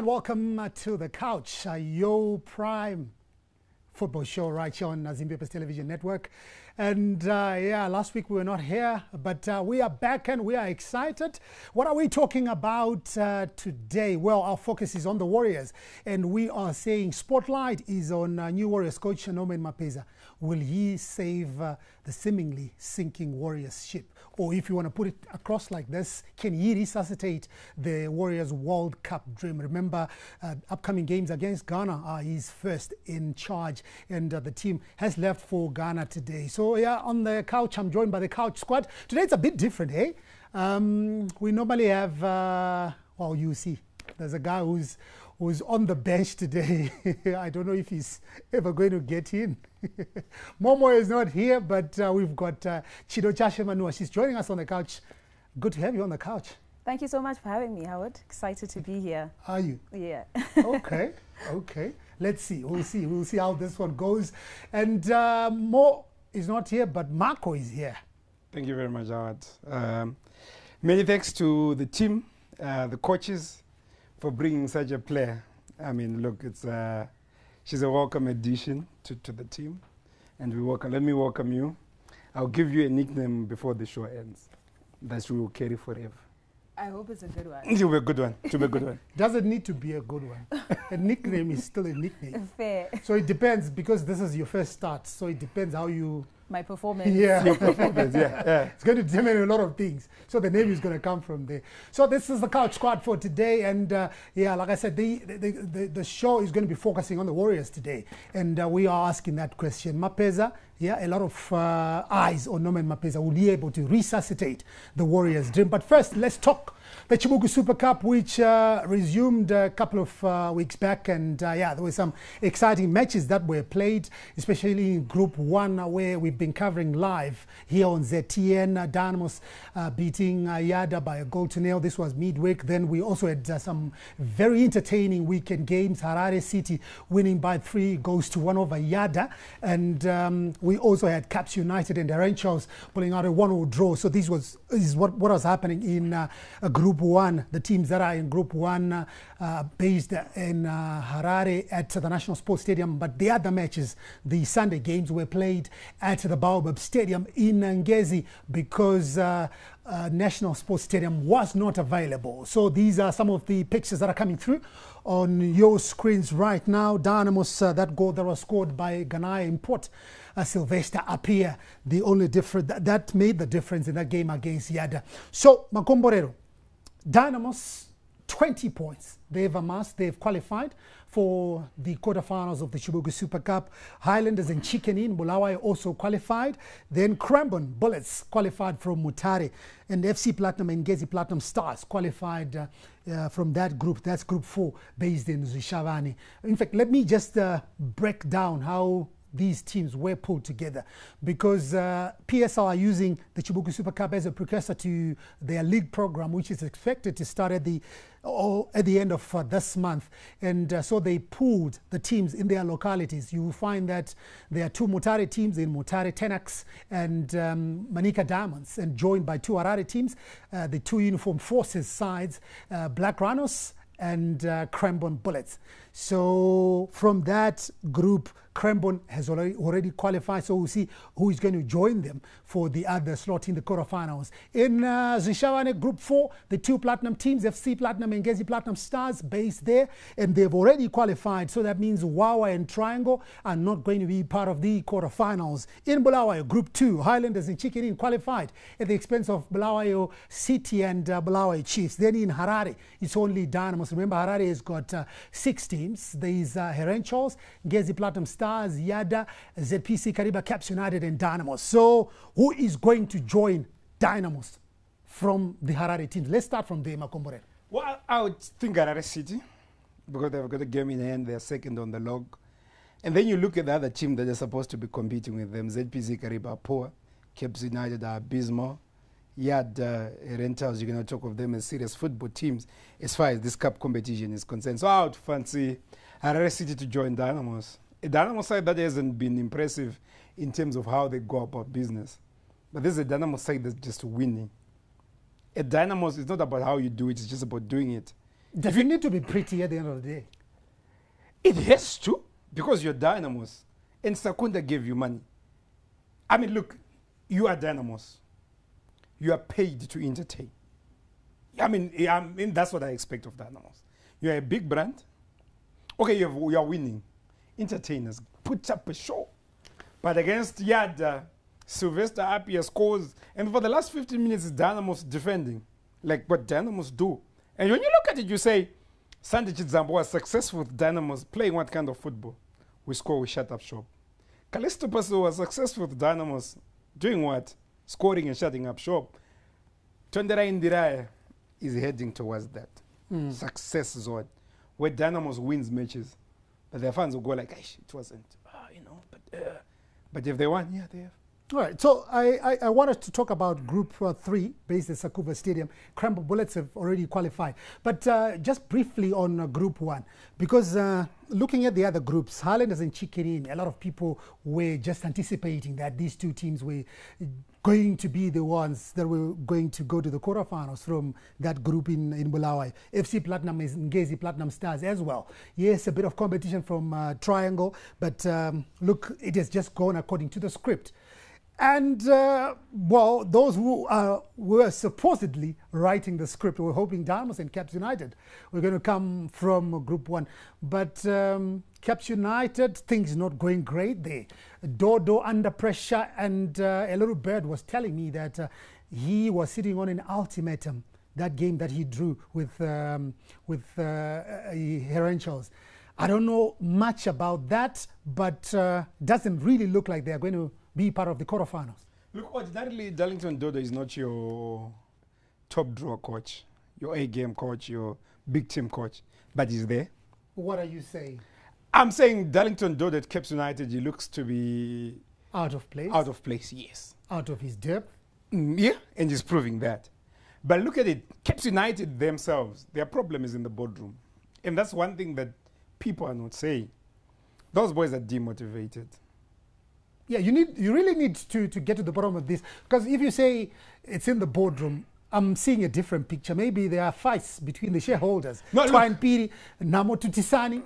And welcome uh, to the couch, uh, Yo Prime football show right here on uh, Zimbabwe's television network. And uh, yeah, last week we were not here, but uh, we are back and we are excited. What are we talking about uh, today? Well, our focus is on the Warriors, and we are saying spotlight is on new Warriors coach Norman Mapeza. Will he save uh, the seemingly sinking Warriors ship? Or if you want to put it across like this, can he resuscitate the Warriors World Cup dream? Remember, uh, upcoming games against Ghana are his first in charge, and uh, the team has left for Ghana today. So, yeah, on the couch, I'm joined by the couch squad. Today it's a bit different, eh? Um, we normally have, uh, well, you see, there's a guy who's who's on the bench today. I don't know if he's ever going to get in. Momo is not here, but uh, we've got uh, Chido Chashemanua. She's joining us on the couch. Good to have you on the couch. Thank you so much for having me, Howard. Excited to be here. Are you? Yeah. okay, okay. Let's see. We'll see. We'll see how this one goes. And uh, Mo is not here, but Marco is here. Thank you very much, Howard. Um, many thanks to the team, uh, the coaches, for bringing such a player. I mean, look, it's uh, she's a welcome addition to, to the team, and we welcome. Let me welcome you. I'll give you a nickname before the show ends that you will carry forever. I hope it's a good one. It will be a good one. It will be a good one. Doesn't need to be a good one. a nickname is still a nickname. Fair. So it depends because this is your first start. So it depends how you. My performance. Yeah. Your performance, yeah, yeah. It's going to determine a lot of things. So the name is going to come from there. So this is the Couch Squad for today. And uh, yeah, like I said, the, the, the, the show is going to be focusing on the Warriors today. And uh, we are asking that question. Mapeza, yeah, a lot of uh, eyes on Norman Mapeza. Will be able to resuscitate the Warriors' dream? But first, let's talk the Chibuku Super Cup, which uh, resumed a couple of uh, weeks back. And uh, yeah, there were some exciting matches that were played, especially in Group 1, uh, where we've been covering live here on ZTN. Uh, Dynamos uh, beating Yadah by a goal to nil. This was midweek. Then we also had some very entertaining weekend games. Harare City winning by three goals to one over Yadah. And um, we also had Caps United and Herentals pulling out a 1 0 draw. So this was is what, what was happening in uh, Group 1. The teams that are in Group 1 uh, based in uh, Harare at the National Sports Stadium. But the other matches, the Sunday games, were played at the Baobab Stadium in Ngezi because uh, uh, National Sports Stadium was not available. So these are some of the pictures that are coming through on your screens right now. Dynamos, uh, that goal that was scored by Ganai Import. Uh, Sylvester Appiah the only difference that, that made the difference in that game against Yadah. So Makomborero, Dynamos 20 points they've amassed. They've qualified for the quarterfinals of the Chibuku Super Cup. Highlanders and Chicken Inn Bulawayo also qualified. Then Cranborne Bullets qualified from Mutare. And FC Platinum and Gezi Platinum Stars qualified uh, uh, from that group. That's group four based in Zvishavane. In fact, let me just uh, break down how these teams were pulled together because uh, PSL are using the Chibuku Super Cup as a precursor to their league program, which is expected to start at the or at the end of uh, this month. And uh, so they pooled the teams in their localities. You will find that there are two Mutare teams in Mutare Tenax and um, Manica Diamonds, and joined by two Harare teams, uh, the two Uniform Forces sides, uh, Black Rhinos and uh, Cranborne Bullets. So from that group, Cranborne has already, already qualified, so we'll see who is going to join them for the other slot in the quarterfinals. In uh, Zvishavane Group 4, the two platinum teams, FC Platinum and Gezi Platinum Stars, based there, and they've already qualified, so that means Wawa and Triangle are not going to be part of the quarterfinals. In Bulawayo Group 2, Highlanders and Chicken Inn qualified at the expense of Bulawayo City and uh, Bulawayo Chiefs. Then in Harare, it's only Dynamos. Remember, Harare has got uh, six teams. There is uh, Herentals, Gezi Platinum Stars, Yadah, ZPC Kariba, Caps United, and Dynamos. So, who is going to join Dynamos from the Harare teams? Let's start from there, Makombore. Well, I would think Harare City because they've got a game in hand. They're second on the log. And then you look at the other team that are supposed to be competing with them. ZPC Kariba are poor. Caps United are abysmal. Yad uh, Rentals, going to talk of them as serious football teams as far as this cup competition is concerned. So I would fancy Harare City to join Dynamos. A Dynamo side that hasn't been impressive in terms of how they go about business. But this is a Dynamo side that's just winning. A Dynamos is not about how you do it, it's just about doing it. Does it need to be pretty at the end of the day? It has to, because you're Dynamos. And Sakunda gave you money. I mean, look, you are Dynamos. You are paid to entertain. I mean, I mean that's what I expect of Dynamos. You're a big brand. Okay, you, you are winning. Entertainers, put up a show. But against Yadah, Sylvester Appiah scores. And for the last 15 minutes, it's Dynamos defending, like what Dynamos do. And when you look at it, you say, Sunday Chidzambwa was successful with Dynamos playing what kind of football? We score, we shut up shop. Callisto Pasuwa was successful with Dynamos doing what? Scoring and shutting up shop. Tonderai Ndiraya is heading towards that. Hmm. Success zone. Where Dynamos wins matches. But their fans will go like, "Aish, it wasn't, ah, you know, but, uh, but if they won, yeah, they have. All right, so I, I, I wanted to talk about Group uh, 3 based at Sakubva Stadium. Cranborne Bullets have already qualified. But uh, just briefly on uh, Group 1, because uh, looking at the other groups, Highlanders and Chicken a lot of people were just anticipating that these two teams were going to be the ones that were going to go to the quarterfinals from that group in, in Bulawayo. FC Platinum is Ngezi Platinum Stars as well. Yes, a bit of competition from uh, Triangle, but um, look, it has just gone according to the script. And uh, well, those who uh, were supposedly writing the script were hoping Diamonds and Caps United were going to come from Group One, but um, Caps United things not going great there. Dodo under pressure, and uh, a little bird was telling me that uh, he was sitting on an ultimatum. That game that he drew with um, with uh, uh, Herentals. I don't know much about that, but uh, doesn't really look like they are going to be part of the quarterfinals. Look, ordinarily, Darlington Dodo is not your top draw coach, your A game coach, your big team coach, but he's there. What are you saying? I'm saying Darlington Dodo at Caps United, he looks to be Out of place? out of place, yes. Out of his depth? Mm, yeah, and he's proving that. But look at it, Caps United themselves, their problem is in the boardroom. And that's one thing that people are not saying. Those boys are demotivated. Yeah, you need you really need to, to get to the bottom of this because if you say it's in the boardroom, I'm seeing a different picture. Maybe there are fights between the shareholders. No, look. Twine Phiri, Nhamo Tutisani.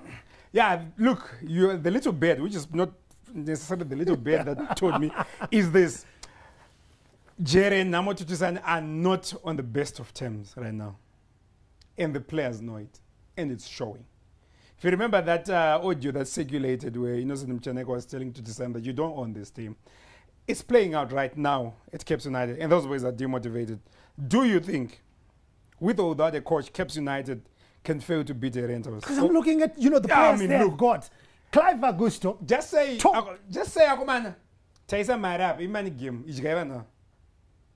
Yeah, look, you're the little bird, which is not necessarily the little bird that told me, is this. Jerry and Nhamo Tutisani are not on the best of terms right now. And the players know it. And it's showing. If you remember that uh, audio that circulated where Innocent Mchaneko was telling Tutusan that you don't own this team, it's playing out right now at Caps United. And those boys are demotivated. Do you think, with or without a coach, Caps United can fail to beat the Rentals? Because I'm looking at you know the Yeah, I players mean, they have look. got. Clive Augusto. just say ako- just say akumana tayisa marap imani game ijikaiva na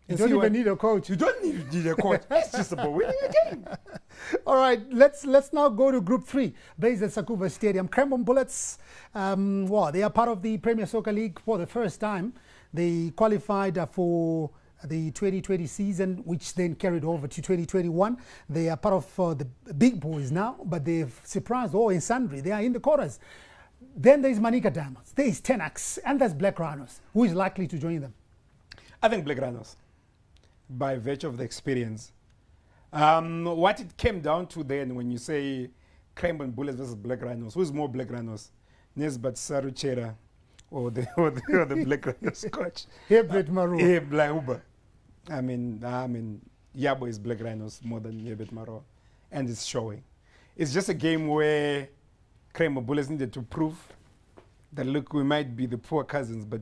You don't even need a coach. you don't need, need a coach it's just about winning a game All right, let's let's now go to Group Three, based at Sakubva Stadium. Cranborne Bullets, um, well, they are part of the Premier Soccer League for the first time. They qualified uh, for the 2020 season, which then carried over to 2021. They are part of uh, the big boys now, but they've surprised all in sundry. They are in the quarters. Then there's Manica Diamonds, there's Tenax, and there's Black Rhinos. Who is likely to join them? i think Black Rhinos by virtue of the experience um, what it came down to then when you say Cranborne Bullets versus Black Rhinos, who's more Black Rhinos? Nesbert Saruchera or the, or the, or the Black Rhinos coach? Herbert Maru. Uber. I mean, I mean, Yabo is Black Rhinos more than Yebet Maro, and it's showing. It's just a game where Cranborne Bullets needed to prove that look, we might be the poor cousins, but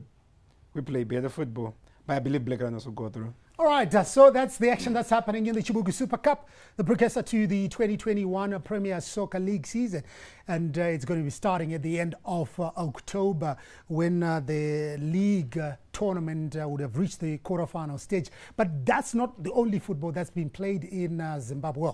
we play better football. But I believe Black Rhinos will go through. All right, uh, so that's the action that's happening in the Chibuku Super Cup, the precursor to the 2021 Premier Soccer League season. And uh, it's going to be starting at the end of uh, October when uh, the league uh, tournament uh, would have reached the quarterfinal stage. But that's not the only football that's been played in Zimbabwe.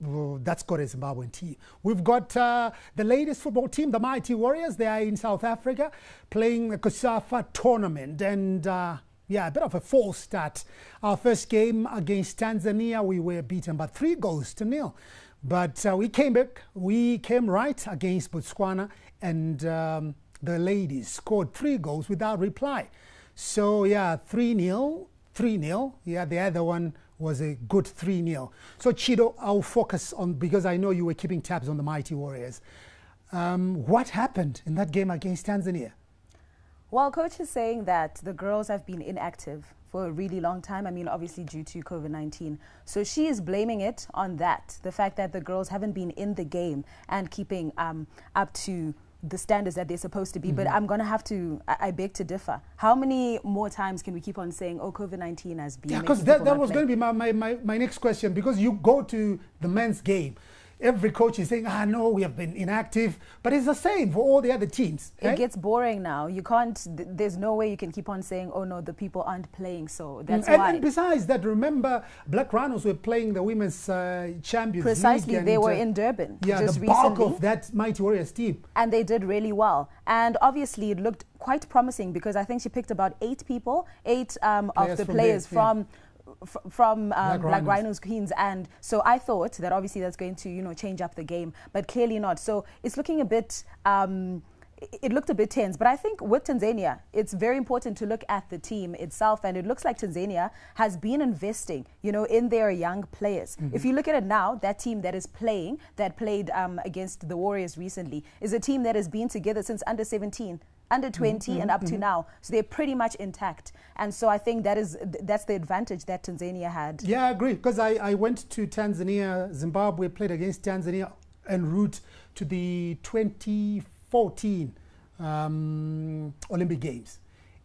Well, that's got a Zimbabwean team. We've got uh, the latest football team, the Mighty Warriors. They are in South Africa playing the COSAFA tournament. And uh, yeah, a bit of a false start. Our first game against Tanzania, we were beaten by three goals to nil. But uh, we came back, we came right against Botswana, and um, the ladies scored three goals without reply. So yeah, 3 0, 3 0. Yeah, the other one was a good 3 0. So, Chido, I'll focus on because I know you were keeping tabs on the Mighty Warriors. Um, what happened in that game against Tanzania? Well, coach is saying that the girls have been inactive for a really long time. I mean, obviously due to COVID 19. So she is blaming it on that, the fact that the girls haven't been in the game and keeping um, up to the standards that they're supposed to be. Mm-hmm. But I'm going to have to, I, I, beg to differ. How many more times can we keep on saying, oh, COVID 19 has been. Yeah, because that, that was going to be my, my, my, my next question because you go to the men's game every coach is saying, ah, no, we have been inactive. But it's the same for all the other teams. It gets boring now. You can't, th there's no way you can keep on saying, oh, no, the people aren't playing. So that's and, why. And besides that, remember, Black Rhinos were playing the Women's uh, Champions Precisely. League. they were uh, in Durban. Yeah, just the bulk of that Mighty Warriors team. And they did really well. And obviously, it looked quite promising because I think she picked about eight people, eight um, of the from players there, yeah. from from um, Black Rhinos. Queens, and so I thought that obviously that's going to you know change up the game, but clearly not. So it's looking a bit. Um, it looked a bit tense, but I think with Tanzania, it's very important to look at the team itself, and it looks like Tanzania has been investing, you know, in their young players. Mm-hmm. If you look at it now, that team that is playing, that played um, against the Warriors recently, is a team that has been together since under 17 under 20 Mm-hmm. and up to now. So they're pretty much intact. And so I think that is th- that's the advantage that Tanzania had. Yeah, I agree. Because I, I went to Tanzania, Zimbabwe played against Tanzania en route to the 2014 um, Olympic Games.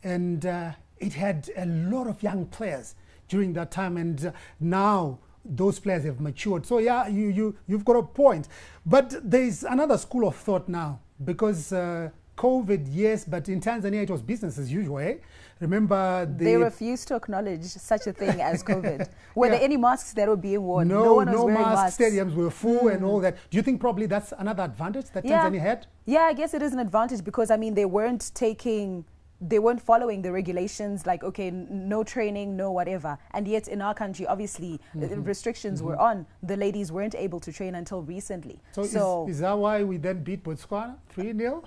And uh, it had a lot of young players during that time. And uh, now those players have matured. So, yeah, you, you, you've got a point. But there's another school of thought now because. Uh, COVID, yes, but in Tanzania it was business as usual. Eh? Remember, the They refused to acknowledge such a thing as COVID. Were Yeah. there any masks that were being worn? No, one no wearing masks, masks. stadiums were full and all that. Do you think probably that's another advantage that Yeah. Tanzania had? Yeah, I guess it is an advantage because I mean they weren't taking they weren't following the regulations like okay n- no training no whatever and yet in our country obviously uh, Mm-hmm. restrictions were on the ladies weren't able to train until recently So, so is, is that why we then beat Botswana 3 0?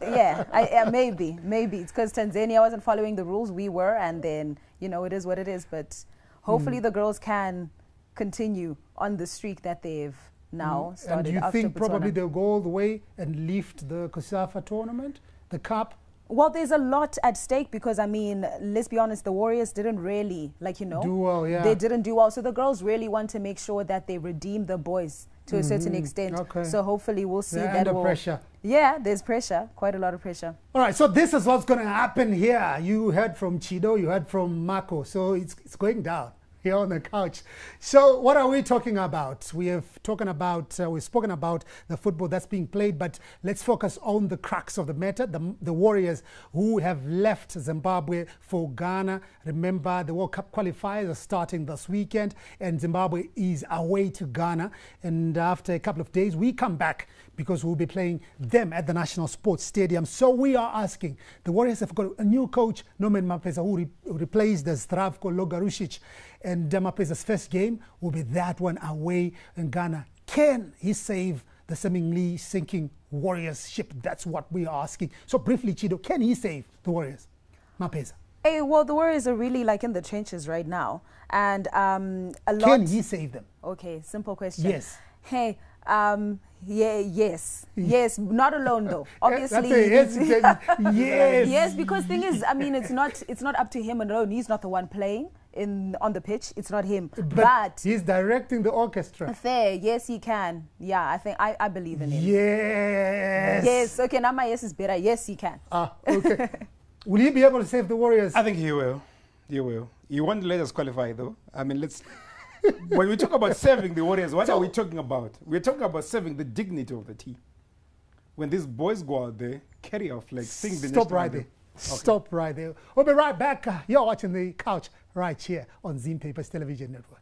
Yeah, I, yeah, maybe, maybe it's because Tanzania wasn't following the rules. We were, and then you know it is what it is. But hopefully Hmm. the girls can continue on the streak that they've now started. Mm. And do you think probably they'll go all the way and lift the COSAFA tournament, the cup? Well, there's a lot at stake because I mean, let's be honest, the Warriors didn't really like you know Do well, yeah. they didn't do well. So the girls really want to make sure that they redeem the boys to a certain Mhm. extent. Okay. So hopefully we'll see They're that under will, pressure. Yeah, there's pressure, quite a lot of pressure. All right, so this is what's going to happen here. You heard from Chido, you heard from Marco, so it's, it's going down here on the couch. So what are we talking about? We have talking about, uh, we've spoken about the football that's being played, but let's focus on the crux of the matter, the, the Warriors who have left Zimbabwe for Ghana. Remember, the World Cup qualifiers are starting this weekend, and Zimbabwe is away to Ghana. And after a couple of days, we come back because we'll be playing them at the National Sports Stadium. So we are asking, the Warriors have got a new coach, Norman Mapeza, who, re- who replaced the Zdravko Logarušić. And uh, Mapeza's first game will be that one away in Ghana. Can he save the seemingly sinking Warriors ship? That's what we are asking. So briefly, Chido, can he save the Warriors? Mapeza. Hey, well, the Warriors are really like in the trenches right now, and um, a lot. Can he save them? Okay, simple question. Yes. Hey, um, yeah, yes, yes. Not alone though. Obviously. That's a yes, yes. yes, because thing is, I mean, it's not it's not up to him alone. He's not the one playing in on the pitch. It's not him. But, But, he's directing the orchestra. fair, yes, he can. Yeah, I think I, I believe in him. Yes. Yes. Okay, now my yes is better. Yes, he can. Ah, okay. Will he be able to save the Warriors? I think he will. He will. He won't let us qualify, though. I mean, let's. When we talk about saving the Warriors, what are we talking about? We're talking about saving the dignity of the team. When these boys go out there, carry off, like sing the Stop right there. Stop right there. We'll be right back. You're watching the couch right here on Zim Papers Television Network.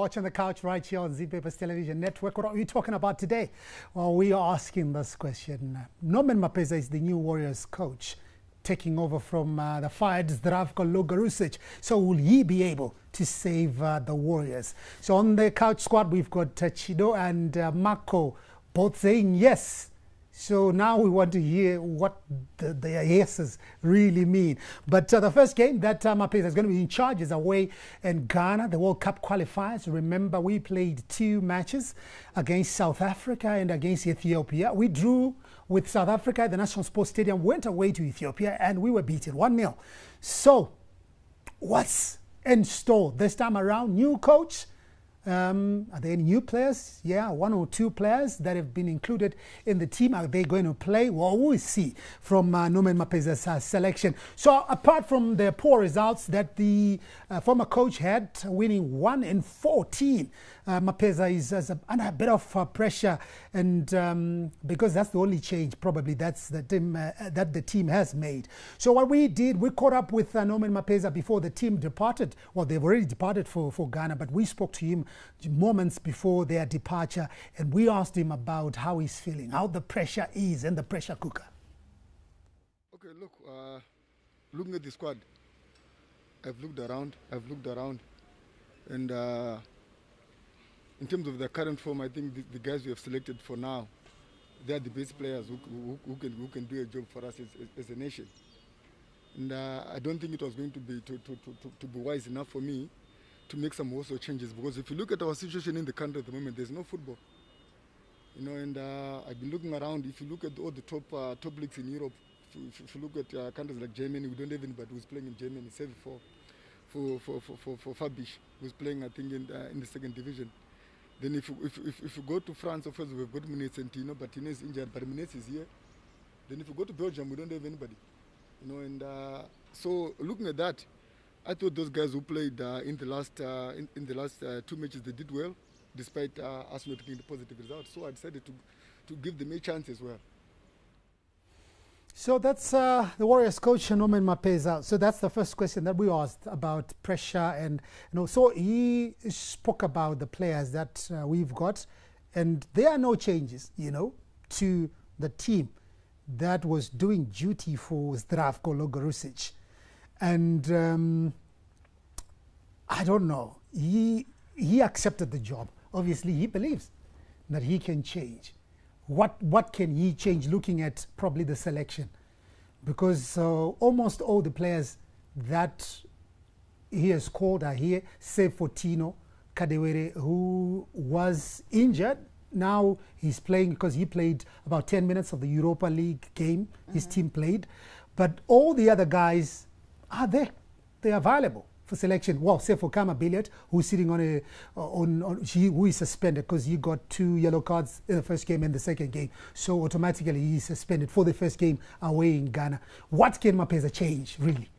Watching the couch right here on Z Papers Television Network. What are we talking about today? Well, we are asking this question. Norman Mapeza is the new Warriors coach, taking over from uh, the fired Zdravko Logarusic. So, will he be able to save uh, the Warriors? So, on the couch squad, we've got uh, Chido and uh, Marco both saying yes. So now we want to hear what the, their yeses really mean. But uh, the first game that uh, Mapeza is going to be in charge is away in Ghana, the World Cup qualifiers. Remember, we played two matches against South Africa and against Ethiopia. We drew with South Africa the National Sports Stadium, went away to Ethiopia, and we were beaten 1 0. So, what's in store this time around? New coach. Um, are there any new players? Yeah, one or two players that have been included in the team. Are they going to play? Well, we'll see from uh, Norman Mapeza's uh, selection. So, apart from the poor results that the uh, former coach had, winning 1 in 14, uh, Mapeza is, is under a bit of uh, pressure, and um, because that's the only change probably that's the team uh, that the team has made. So what we did, we caught up with uh, Norman Mapeza before the team departed. Well, they've already departed for, for Ghana, but we spoke to him moments before their departure, and we asked him about how he's feeling, how the pressure is, and the pressure cooker. Okay, look, uh, looking at the squad, I've looked around, I've looked around, and uh, in terms of the current form, I think the, the guys we have selected for now, they are the best players who, who, who can who can do a job for us as, as, as a nation. And uh, I don't think it was going to be to, to, to, to, to be wise enough for me to make some also changes because if you look at our situation in the country at the moment, there's no football. You know, and uh, I've been looking around. If you look at all the top uh, top leagues in Europe, if you, if you look at uh, countries like Germany, we don't have anybody who's playing in Germany, save for for for for, for, for Fabish, who's playing I think in uh, in the second division. Then if you, if, if, if you go to France, of course we've got Munetsi and Tino, but Tino is injured, but Munetsi is here. Then if you go to Belgium, we don't have anybody. You know, and uh, so looking at that, I thought those guys who played uh, in the last uh, in, in the last uh, two matches they did well, despite uh, us not getting the positive result. So I decided to to give them a chance as well. So that's uh, the Warriors coach Norman Mapeza. So that's the first question that we asked about pressure, and you know, so he spoke about the players that uh, we've got, and there are no changes, you know, to the team that was doing duty for Zdravko Logarusic, and um, I don't know. He he accepted the job. Obviously, he believes that he can change. What what can he change looking at probably the selection? Because uh, almost all the players that he has called are here save for Tino Kadewere who was injured. Now he's playing because he played about 10 minutes of the Europa League game his team played. But all the other guys are there they are available for selection. Well, say for Khama Billiat, who's sitting on a on, on she, who is suspended because he got two yellow cards in the first game and the second game, so automatically he's suspended for the first game away in Ghana. What can Mapeza change really?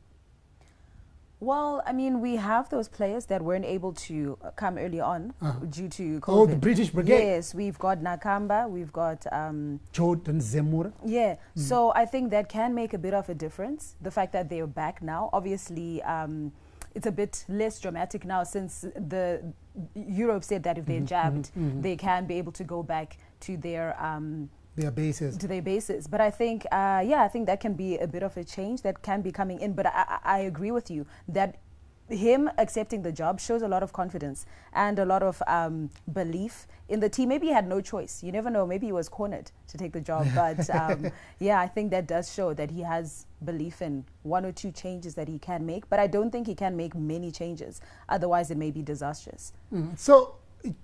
Well, I mean, we have those players that weren't able to uh, come early on due to COVID. Oh, the British Brigade. Yes, we've got Nakamba, we've got um, Jordan Zemura. Yeah, so I think that can make a bit of a difference. The fact that they're back now, obviously, um, it's a bit less dramatic now since the Europe said that if they're jabbed, they can be able to go back to their um, Their bases. to their bases. But I think, uh, yeah, I think that can be a bit of a change that can be coming in. But I, I agree with you that him accepting the job shows a lot of confidence and a lot of um, belief in the team. Maybe he had no choice. You never know. Maybe he was cornered to take the job. But um, yeah, I think that does show that he has belief in one or two changes that he can make. But I don't think he can make many changes. Otherwise, it may be disastrous. Mm. So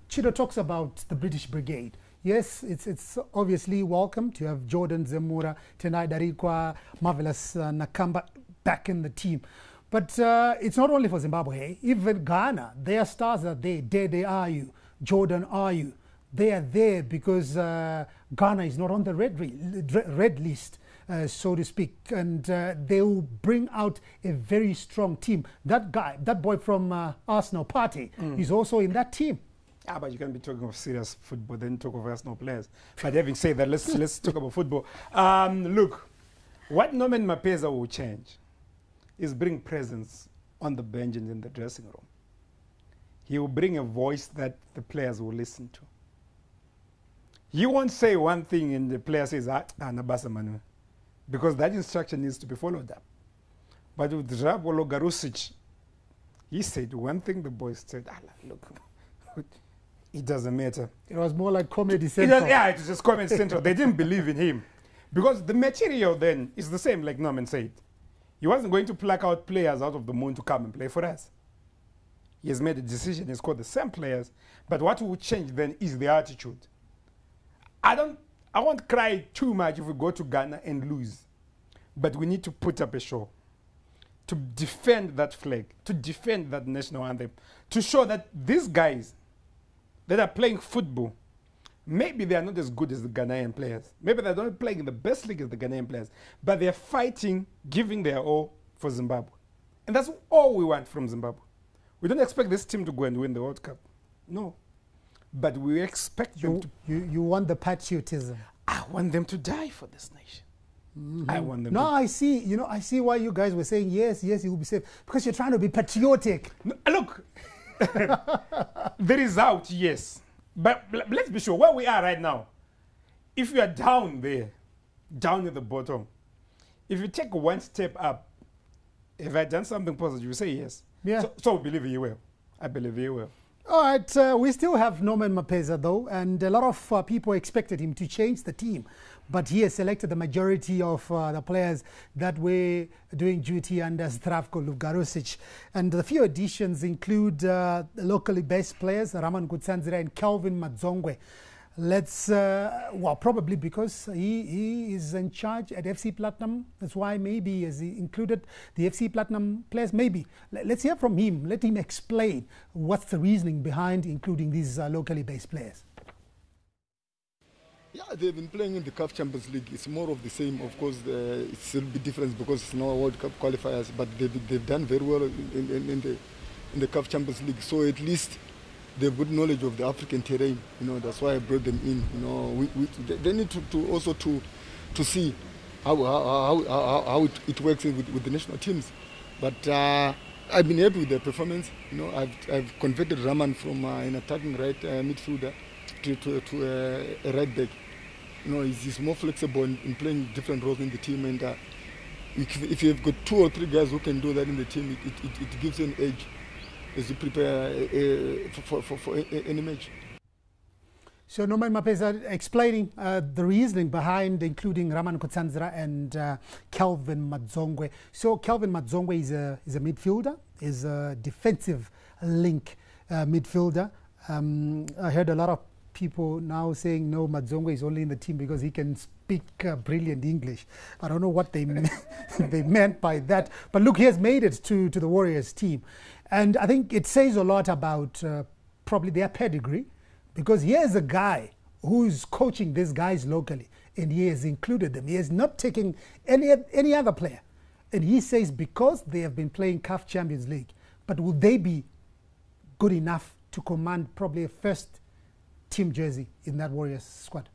Chido talks about the British Brigade. Yes, it's, it's obviously welcome to have Jordan Zemura, Tendayi Darikwa, Marvelous uh, Nakamba back in the team. But uh, it's not only for Zimbabwe. Even Ghana, their stars are there. Dede Ayew? Jordan Ayew? They are there because uh, Ghana is not on the red, re- red list. Uh, so to speak, and uh, they will bring out a very strong team. That guy, that boy from uh, Arsenal Partey, is also in that team. Ah, but you can't be talking of serious football, then talk of Arsenal players. But having said that, let's let's talk about football. Um, look, What Norman Mapeza will change is bring presence on the bench and in the dressing room. He will bring a voice that the players will listen to. You won't say one thing and the player says, ah, ah, nabasa manu," because that instruction needs to be followed up. But with Rabolo Garusic, he said one thing, the boys said, ah, look, it doesn't matter. It was more like comedy It central. was, yeah, it was just comment central. they didn't believe in him. Because the material then is the same, like Norman said. He wasn't going to pluck out players out of the moon to come and play for us. He has made a decision, he's got the same players. But what will change then is the attitude. I don't I won't cry too much if we go to Ghana and lose. But we need to put up a show. To defend that flag, to defend that national anthem, to show that these guys that are playing football, maybe they are not as good as the Ghanaian players. Maybe they're not playing in the best league as the Ghanaian players, but they're fighting, giving their all for Zimbabwe. And that's all we want from Zimbabwe. We don't expect this team to go and win the World Cup. No. But we expect them You, to. you, you want the patriotism. I want them to die for this nation. Mm-hmm. I want them No. I see. You know, I see why you guys were saying yes, yes, you will be safe because you're trying to be patriotic. No, look, the result, yes. But let's be sure where we are right now. If you are down there, down at the bottom, if you take one step up, if I done something positive, you say yes. Yeah. So, so believe you will. I believe you will. All right, uh, we still have Norman Mapeza though, and a lot of uh, people expected him to change the team, but he has selected the majority of uh, the players that were doing duty under Zdravko Logarusic. And the few additions include uh, locally based players Raman Kutsanzira and Calvin Madzongwe. Let's, uh, well, probably because he, he is in charge at FC Platinum. That's why maybe he included the FC Platinum players. Maybe. Let- Let's hear from him. Let him explain what's the reasoning behind including these uh, locally based players. Yeah, they've been playing in the CAF Champions League. It's more of the same. Of course, uh, it's a bit different because it's now World Cup qualifiers, but they've, they've done very well in, in, in the in the CAF Champions League. So at least they've good knowledge of the African terrain. You know, that's why I brought them in. You know, we, we, they, need to, to also to to see how how, how, how, how it, it works with, with the national teams. But uh, I've been happy with their performance. You know, I've, I've converted Raman from uh, an attacking right uh, midfielder to, to, to a right back. You know, he's, he's more flexible in, in playing different roles in the team. And uh, if, you've got two or three guys who can do that in the team, it, it, it gives you an edge as you prepare uh, uh, for, for, for any match. So Norman Mapeza explaining uh, the reasoning behind including Raman Kutsanzira and uh, Kelvin Madzongwe. So Kelvin Madzongwe is a, is a midfielder, is a defensive link uh, midfielder. Um, I heard a lot of people now saying no, Madzongwe is only in the team because he can speak uh, brilliant English. I don't know what they, they meant by that. But look, he has made it to, to the Warriors team. And I think it says a lot about uh, probably their pedigree because here's a guy who's coaching these guys locally and he has included them. He has not taken any, any other player. And he says because they have been playing CAF Champions League, but will they be good enough to command probably a first team jersey in that Warriors squad?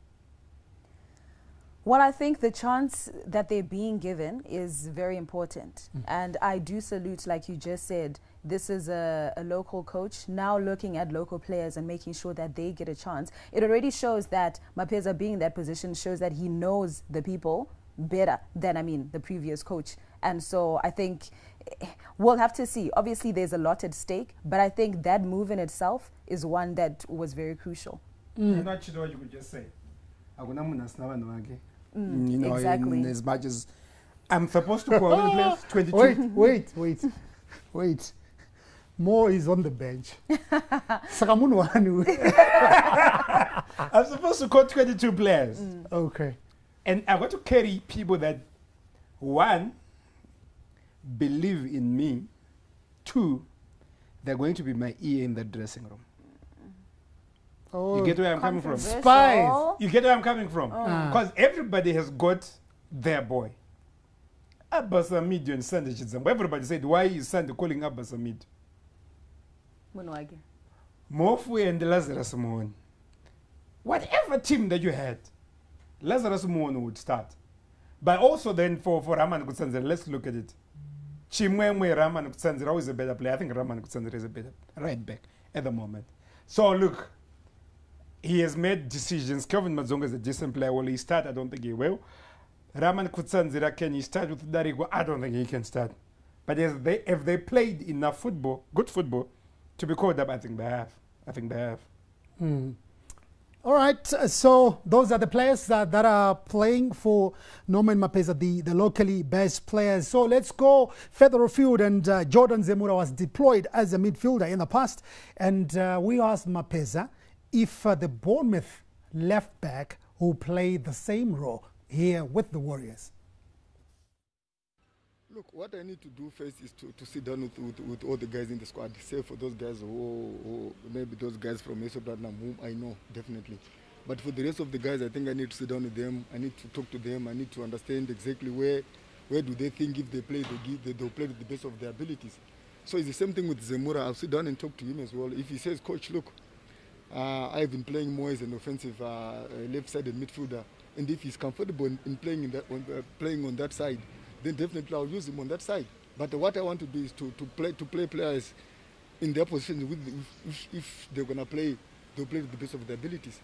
Well, I think the chance that they're being given is very important. Mm. And I do salute, like you just said, this is a, a local coach now looking at local players and making sure that they get a chance. It already shows that Mapeza being in that position shows that he knows the people better than, I mean, the previous coach. And so I think we'll have to see. Obviously, there's a lot at stake, but I think that move in itself is one that was very crucial. And actually, what you could just say, "Hakuna munhu asina vanhu vake." Mm, you know, exactly. in as much as I'm supposed to call the players 22. Wait, wait, wait, wait. Moore is on the bench. Saka munhu. I'm supposed to call 22 players. okay. And I got to carry people that, one, believe in me, two, they're going to be my ear in the dressing room. Oh, You get where I'm coming from? Spies. You get where I'm coming from? Ah. Because everybody has got their boy. Abbas Amidu and Sunday Chidzambwa. Everybody said, why is Sunday calling Abbas Amidu? Munwagi. Mofu and Lazarus Moon. Whatever team that you had, Lazarus Moon would start. But also then for, for Raman Kutsanzira, let's look at it. Chimwemwe Raman Kutsanzira, is a better player? I think Raman Kutsanzira is a better right back at the moment. So look, he has made decisions. Kelvin Madzongwe is a decent player. Will he start? I don't think he will. Raman Kutsanzira, can he start with Darigo? I don't think he can start. But if they, if they played enough football, good football, to be called up, I think they have. I think they have. Hmm. All right, so those are the players that, that are playing for Norman Mapeza, the, the locally best players. So let's go further afield. And uh, Jordan Zemura was deployed as a midfielder in the past. And uh, we asked Mapeza if uh, the Bournemouth left back who played the same role here with the Warriors. Look, what I need to do first is to, to sit down with, with, with all the guys in the squad, save for those guys who, who maybe those guys from Meso Platinum, whom I know definitely. But for the rest of the guys, I think I need to sit down with them. I need to talk to them. I need to understand exactly where where do they think if they play, they give, they, they'll play to the best of their abilities. So it's the same thing with Zemura. I'll sit down and talk to him as well. If he says, Coach, look, uh, I've been playing more as an offensive uh, left-sided midfielder, and if he's comfortable in, in playing in that uh, playing on that side, then definitely I'll use him on that side. But what I want to do is to, to play to play players in their position. With if, if, they're gonna play, they'll play to the best of their abilities.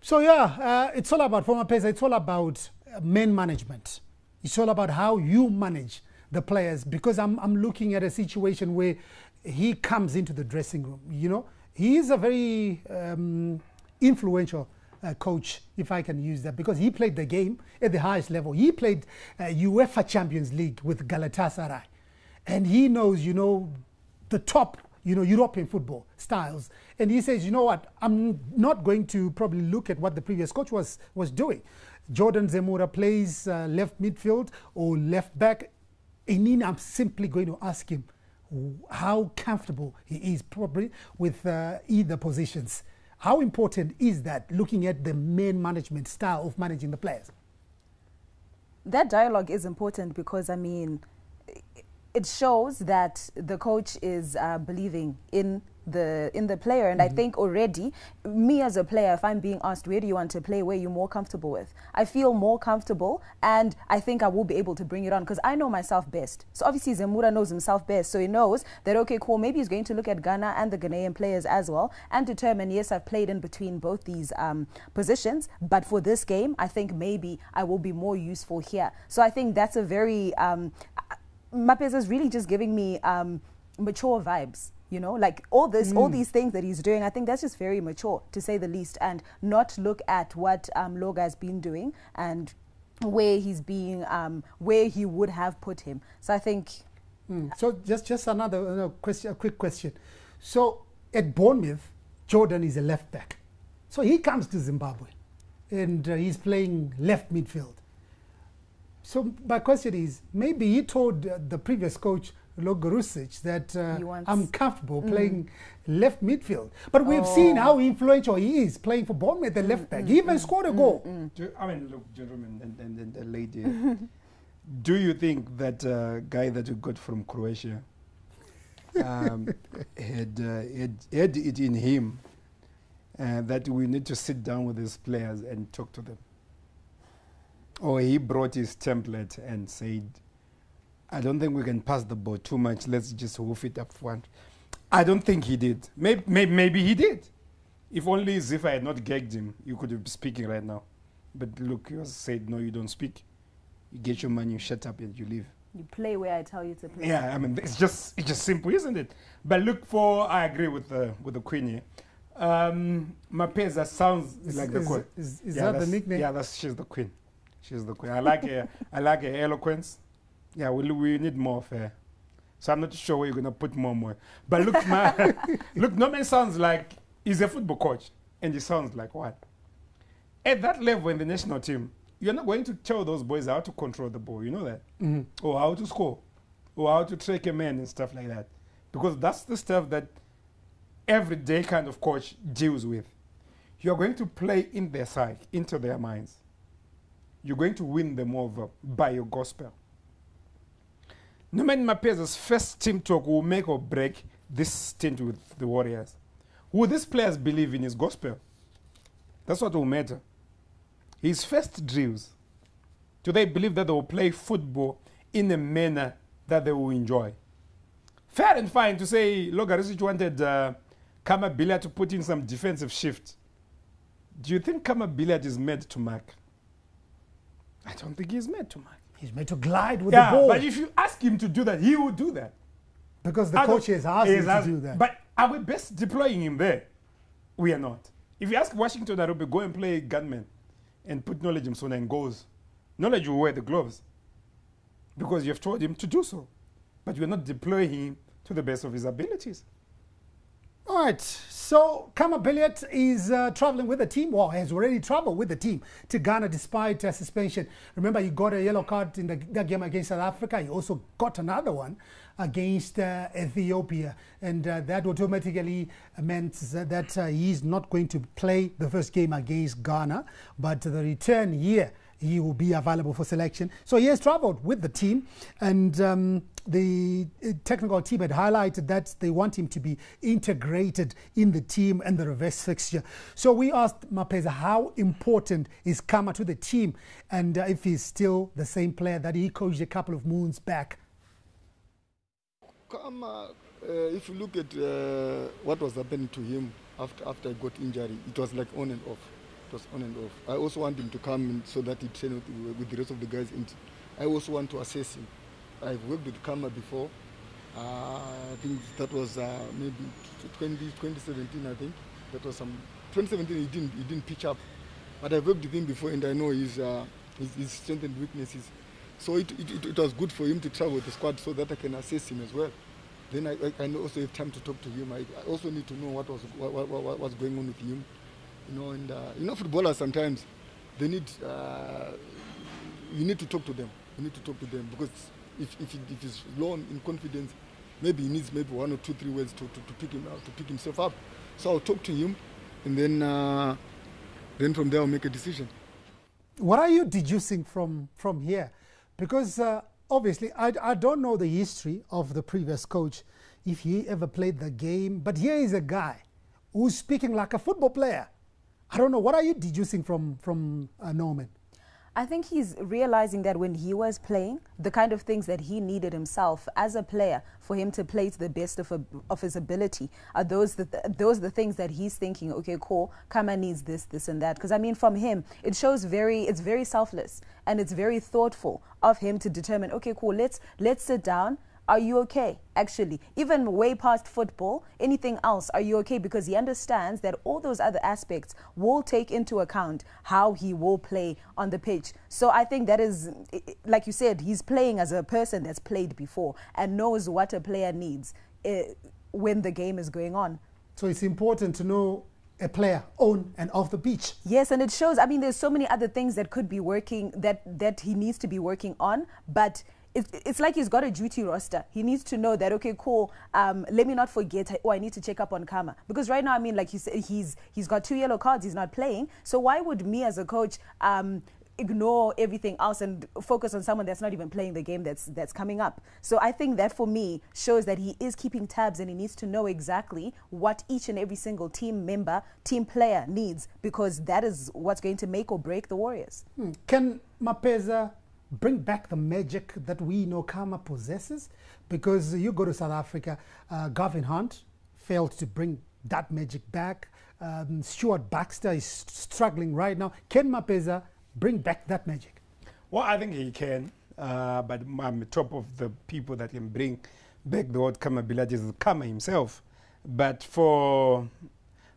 So yeah, uh, it's all about former players. It's all about uh, men management. It's all about how you manage the players. Because I'm I'm looking at a situation where he comes into the dressing room. You know, he is a very um, influential uh, coach, if I can use that, because he played the game at the highest level. He played uh, UEFA Champions League with Galatasaray, and he knows, you know, the top, you know, European football styles. And he says, you know what, I'm not going to probably look at what the previous coach was was doing. Jordan Zemura plays uh, left midfield or left back, and then I'm simply going to ask him how comfortable he is probably with uh, either positions. How important is that looking at the main management style of managing the players? that dialogue is important because I mean, it shows that the coach is uh, believing in the in the player, and I think already me as a player, if I'm being asked where do you want to play, where you're more comfortable with, I feel more comfortable, and I think I will be able to bring it on because I know myself best. So obviously Zemura knows himself best, so he knows that okay, cool, maybe he's going to look at Ghana and the Ghanaian players as well and determine yes, I've played in between both these um, positions, but for this game, I think maybe I will be more useful here. So I think that's a very um, Mapeza is really just giving me um, mature vibes. You know, like all this, all these things that he's doing. I think that's just very mature, to say the least, and not look at what um, Loga has been doing and where he's being, um, where he would have put him. So I think Mm. So just just another uh, question, a quick question. So at Bournemouth, Jordan is a left back. So he comes to Zimbabwe, and uh, he's playing left midfield. So my question is, maybe he told uh, the previous coach Logarusic that uh, I'm comfortable playing left midfield. But we've seen how influential he is playing for Bournemouth, the left back. He even scored a goal. Do, I mean, look, gentlemen and, and, and the lady, do you think that uh, guy that you got from Croatia um, had, uh, had, had it in him uh, that we need to sit down with these players and talk to them? Or he brought his template and said, I don't think we can pass the ball too much, let's just hoof it up front. I don't think he did. Maybe, maybe, maybe he did. If only Zifa had not gagged him, you could be speaking right now. But look, you said, no, you don't speak. You get your money, you shut up, and you leave. you play where I tell you to play. Yeah, I mean, it's just it's just simple, isn't it? But look for, I agree with the with the Queen here. Um, Mapeza sounds Is- like the is- Queen. is- is yeah, that the nickname? Yeah, that's she's the Queen. She's the Queen. I like her. I like her eloquence. Yeah, we we need more of her. So I'm not sure where you're gonna put more more. But look, my look, Norman sounds like he's a football coach, and he sounds like what? At that level in the national team, you're not going to tell those boys how to control the ball. You know that, mm-hmm. or how to score, or how to track a man and stuff like that, because that's the stuff that everyday kind of coach deals with. You're going to play in their side, into their minds. You're going to win them over by your gospel. Norman Mapeza's first team talk will make or break this stint with the Warriors. Will these players believe in his gospel? That's what will matter. His first drills, Do they believe that they will play football in a manner that they will enjoy? Fair and fine to say Logarusic wanted uh, Khama Billiat to put in some defensive shift. Do you think Khama Billiat is made to mark? I don't think he's made to mark. He's made to glide with yeah, the ball but if you ask him to do that, he will do that. because the coach has asked him to do that. But are we best deploying him there? We are not. If you ask Washington Arubi, go and play gunman and put knowledge Musona and goals, knowledge will wear the gloves because you've told him to do so. But you're not deploying him to the best of his abilities. All right, so Khama Billiat is uh, traveling with the team, well, has already traveled with the team to Ghana despite uh, suspension. Remember, he got a yellow card in the, that game against South Africa. He also got another one against uh, Ethiopia, and uh, that automatically meant that, that uh, he's not going to play the first game against Ghana, but the return here he will be available for selection. So he has traveled with the team, and um, the uh, technical team had highlighted that they want him to be integrated in the team and the reverse fixture. So we asked Mapeza how important is Khama to the team, and uh, if he's still the same player that he coached a couple of moons back. Khama, uh, if you look at uh, what was happening to him after after he got injury, it was like on and off. It was on and off. I also want him to come in so that he train with, with the rest of the guys. And I also want to assess him. I've worked with Khama before. Uh, I think that was uh, maybe 20, 2017. I think that was some 2017. He didn't he didn't pitch up, but I've worked with him before, and I know his uh, his, his strengths and weaknesses. So it, it, it, was good for him to travel with the squad so that I can assess him as well. Then I, I, I also have time to talk to him. I, I also need to know what was what, what, what, what's going on with him. You know, and uh, you know, footballers sometimes they need uh, you need to talk to them. You need to talk to them because if if, if he's low in confidence, maybe he needs maybe one or two three words to, to, to pick him out to pick himself up. So I'll talk to him, and then uh, then from there I'll make a decision. What are you deducing from from here? Because uh, obviously, I, I don't know the history of the previous coach, if he ever played the game. But here is a guy who's speaking like a football player. I don't know. What are you deducing from from uh, Norman? I think he's realizing that when he was playing, the kind of things that he needed himself as a player for him to play to the best of, of his ability are those the, those the things that he's thinking. Okay, cool. Khama needs this, this, and that. Because I mean, from him, it shows very, it's very selfless and it's very thoughtful of him to determine. Okay, cool. Let's let's sit down. Are you okay? Actually, even way past football, anything else, are you okay? Because he understands that all those other aspects will take into account how he will play on the pitch. So I think that is, like you said, he's playing as a person that's played before and knows what a player needs uh, when the game is going on. So it's important to know a player on and off the pitch. Yes, and it shows. I mean, there's so many other things that could be working that that he needs to be working on, but. It's, it's like he's got a duty roster. He needs to know that okay, cool. Um, let me not forget. Oh, I need to check up on Khama because right now, I mean, like you said, he's he's got two yellow cards. He's not playing. So why would me as a coach um, ignore everything else and focus on someone that's not even playing the game that's that's coming up? So I think that for me shows that he is keeping tabs and he needs to know exactly what each and every single team member, team player needs because that is what's going to make or break the Warriors. Hmm. Can Mapeza bring back the magic that we know Khama possesses? Because you go to South Africa, uh, Gavin Hunt failed to bring that magic back. Um, Stuart Baxter is struggling right now. Can Mapeza bring back that magic? Well, I think he can, uh, but I'm top of the people that can bring back the old Khama Billiat is Khama himself. But for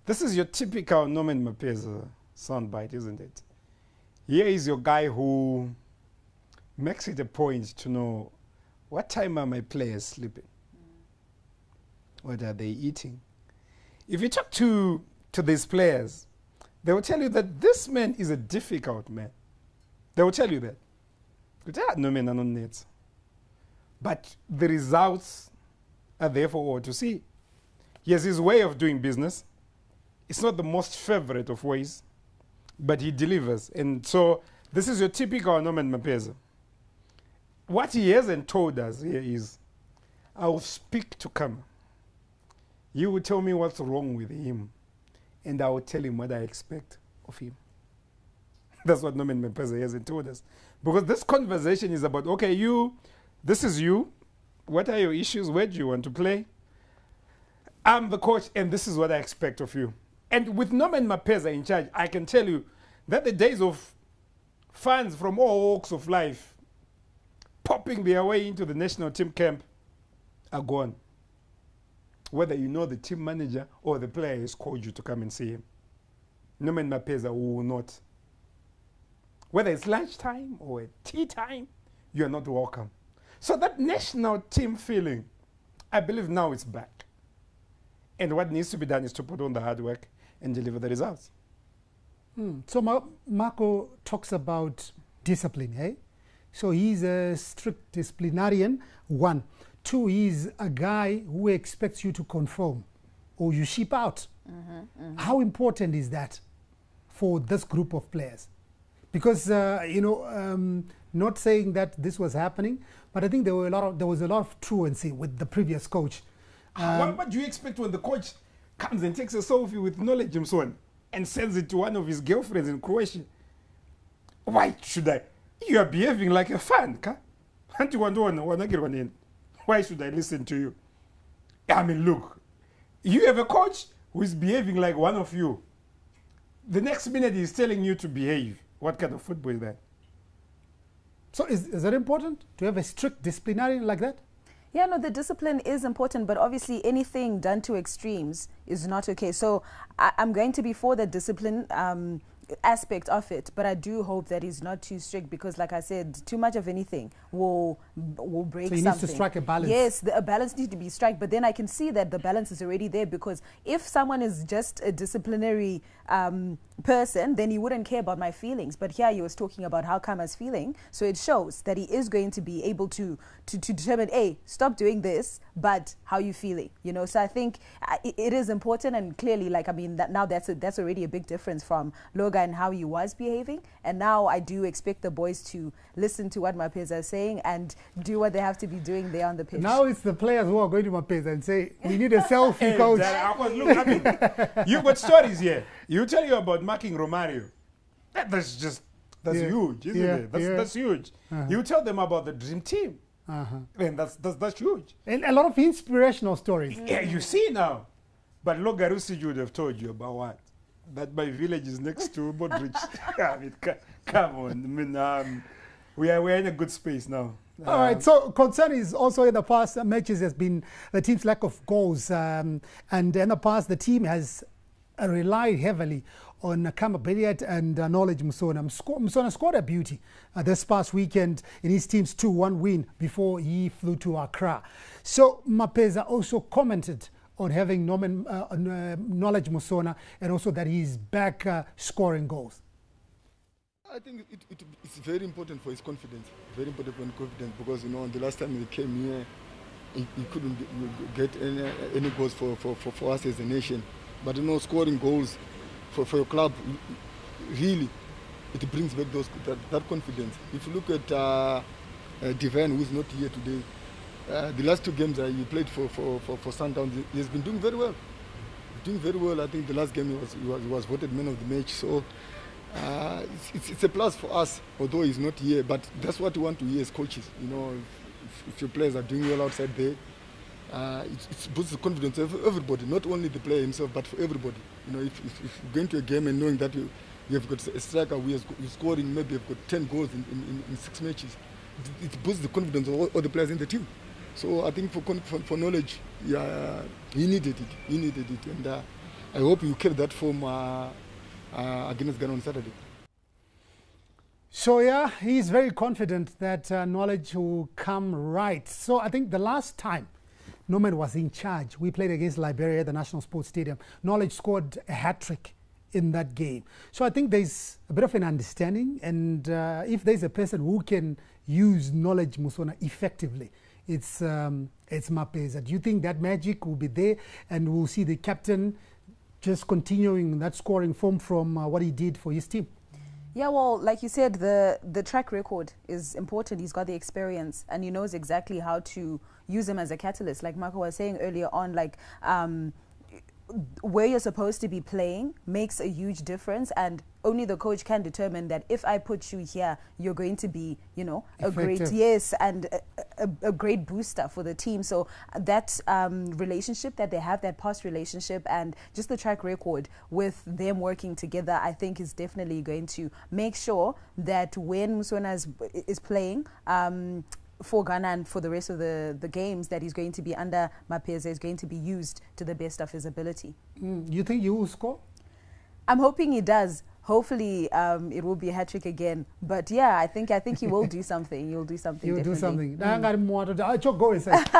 this is your typical Norman Mapeza soundbite, isn't it? Here is your guy who makes it a point to know what time are my players sleeping? What are they eating? If you talk to, to these players, they will tell you that this man is a difficult man. They will tell you that. But ah, no man, no nets. But the results are there for all to see. Yes, his way of doing business. It's not the most favorite of ways, but he delivers. And so this is your typical Norman Mapeza. What he hasn't told us here is, I'll speak to Khama. You will tell me what's wrong with him, and I will tell him what I expect of him. That's what Norman Mapeza hasn't told us. Because this conversation is about okay, you, this is you. What are your issues? Where do you want to play? I'm the coach, and this is what I expect of you. And with Norman Mapeza in charge, I can tell you that the days of fans from all walks of life popping their way into the national team camp are gone. Whether you know the team manager or the player has called you to come and see him. Norman Mapeza will not. Whether it's lunchtime or tea time, you are not welcome. So that national team feeling, I believe now it's back. And what needs to be done is to put on the hard work and deliver the results. Hmm. So Ma- Marco talks about discipline, eh? So he's a strict disciplinarian, one. Two, he's a guy who expects you to conform or you ship out. How important is that for this group of players? Because, uh, you know, um, not saying that this was happening, but I think there, were a lot of, there was a lot of truancy with the previous coach. what, what do you expect when the coach comes and takes a selfie with knowledge Musona and sends it to one of his girlfriends in Croatia? Why should I? You are behaving like a fan, ka? Auntie Wandona, Wanagirwanin. Why should I listen to you? I mean, look, you have a coach who is behaving like one of you. The next minute he's telling you to behave. What kind of football is that? So is, is that important to have a strict disciplinarian like that? Yeah, no, the discipline is important, but obviously anything done to extremes is not okay. So I, I'm going to be for the discipline um, aspect of it, but I do hope that he's not too strict because, like I said, too much of anything will will break So he needs to something. strike a balance. Yes, the, a balance needs to be struck, but then I can see that the balance is already there because if someone is just a disciplinary um, person, then he wouldn't care about my feelings. But here he was talking about how Khama's feeling, so it shows that he is going to be able to to, to determine, hey, stop doing this, but how you feeling, you know. So I think uh, it, it is important, and clearly, like I mean, that now that's a, that's already a big difference from Loga and how he was behaving, and now I do expect the boys to listen to what my peers are saying and do what they have to be doing there on the pitch. Now it's the players who are going to Mapeza and say, we need a selfie, Hey, coach. that- I was- look, I mean, you've got stories here. You tell you about marking Romario. That, that's just that's Yeah. huge, isn't Yeah, it? That's, yeah. that's huge. You tell them about the dream team. Uh-huh. And that's, that's that's huge. And a lot of inspirational stories. Yeah, you see now. But Logarusic would have told you about what? That my village is next to Modric. I mean, come on. I mean, um, we are we're in a good space now. All right. So concern is also in the past uh, matches has been the team's lack of goals, um, and in the past the team has uh, relied heavily on Billiat and uh, Knowledge Musona. Musona scored a beauty uh, this past weekend in his team's 2-1 win before he flew to Accra. So Mapeza also commented on having Norman, uh, uh, Knowledge Musona and also that he's back uh, scoring goals. I think it, it, it's very important for his confidence. Very important for his confidence because you know the last time he came here, he, he couldn't get, any, any goals for, for, for, for us as a nation. But you know, scoring goals for, for your club, really, it brings back those that, that confidence. If you look at uh, uh, Divine, who is not here today, uh, the last two games uh, he played for for for, for Sundowns, he has been doing very well. Doing very well. I think the last game he was he was, he was voted man of the match. So. Uh, it's, it's, a plus for us, although he's not here. But that's what we want to hear as coaches. You know, if, if your players are doing well outside there, uh, it, it boosts the confidence of everybody, not only the player himself, but for everybody. You know, if, if, if going to a game and knowing that you, you have got a striker who is scoring maybe have got 10 goals in, in, in six matches, it, it boosts the confidence of all, all the players in the team. So I think for, for, for knowledge, yeah, he needed it. He needed it. And uh, I hope you carry that form uh, uh, against Ghana on Saturday. So yeah, he's very confident that uh, knowledge will come right. So I think the last time Norman was in charge, we played against Liberia at the National Sports Stadium. Knowledge scored a hat trick in that game. So I think there's a bit of an understanding, and uh, if there's a person who can use knowledge Musona effectively, it's um, it's Mapeza. Do you think that magic will be there, and we'll see the captain just continuing that scoring form from uh, what he did for his team? Yeah, well, like you said, the the track record is important. He's got the experience, and he knows exactly how to use him as a catalyst. Like Marco was saying earlier on, like um, where you're supposed to be playing makes a huge difference and only the coach can determine that if I put you here you're going to be you know a great yes and a, a, a great booster for the team. So that um, relationship that they have that past relationship and just the track record with them working together I think is definitely going to make sure that when Musona is, is playing um, for Ghana and for the rest of the, the games that he's going to be under Mapeza is going to be used to the best of his ability. Mm, you think you will score? I'm hoping he does. Hopefully, um, it will be a hat trick again. But yeah, I think I think he will do something. He'll do something. You'll do something. Now I got more to I go inside.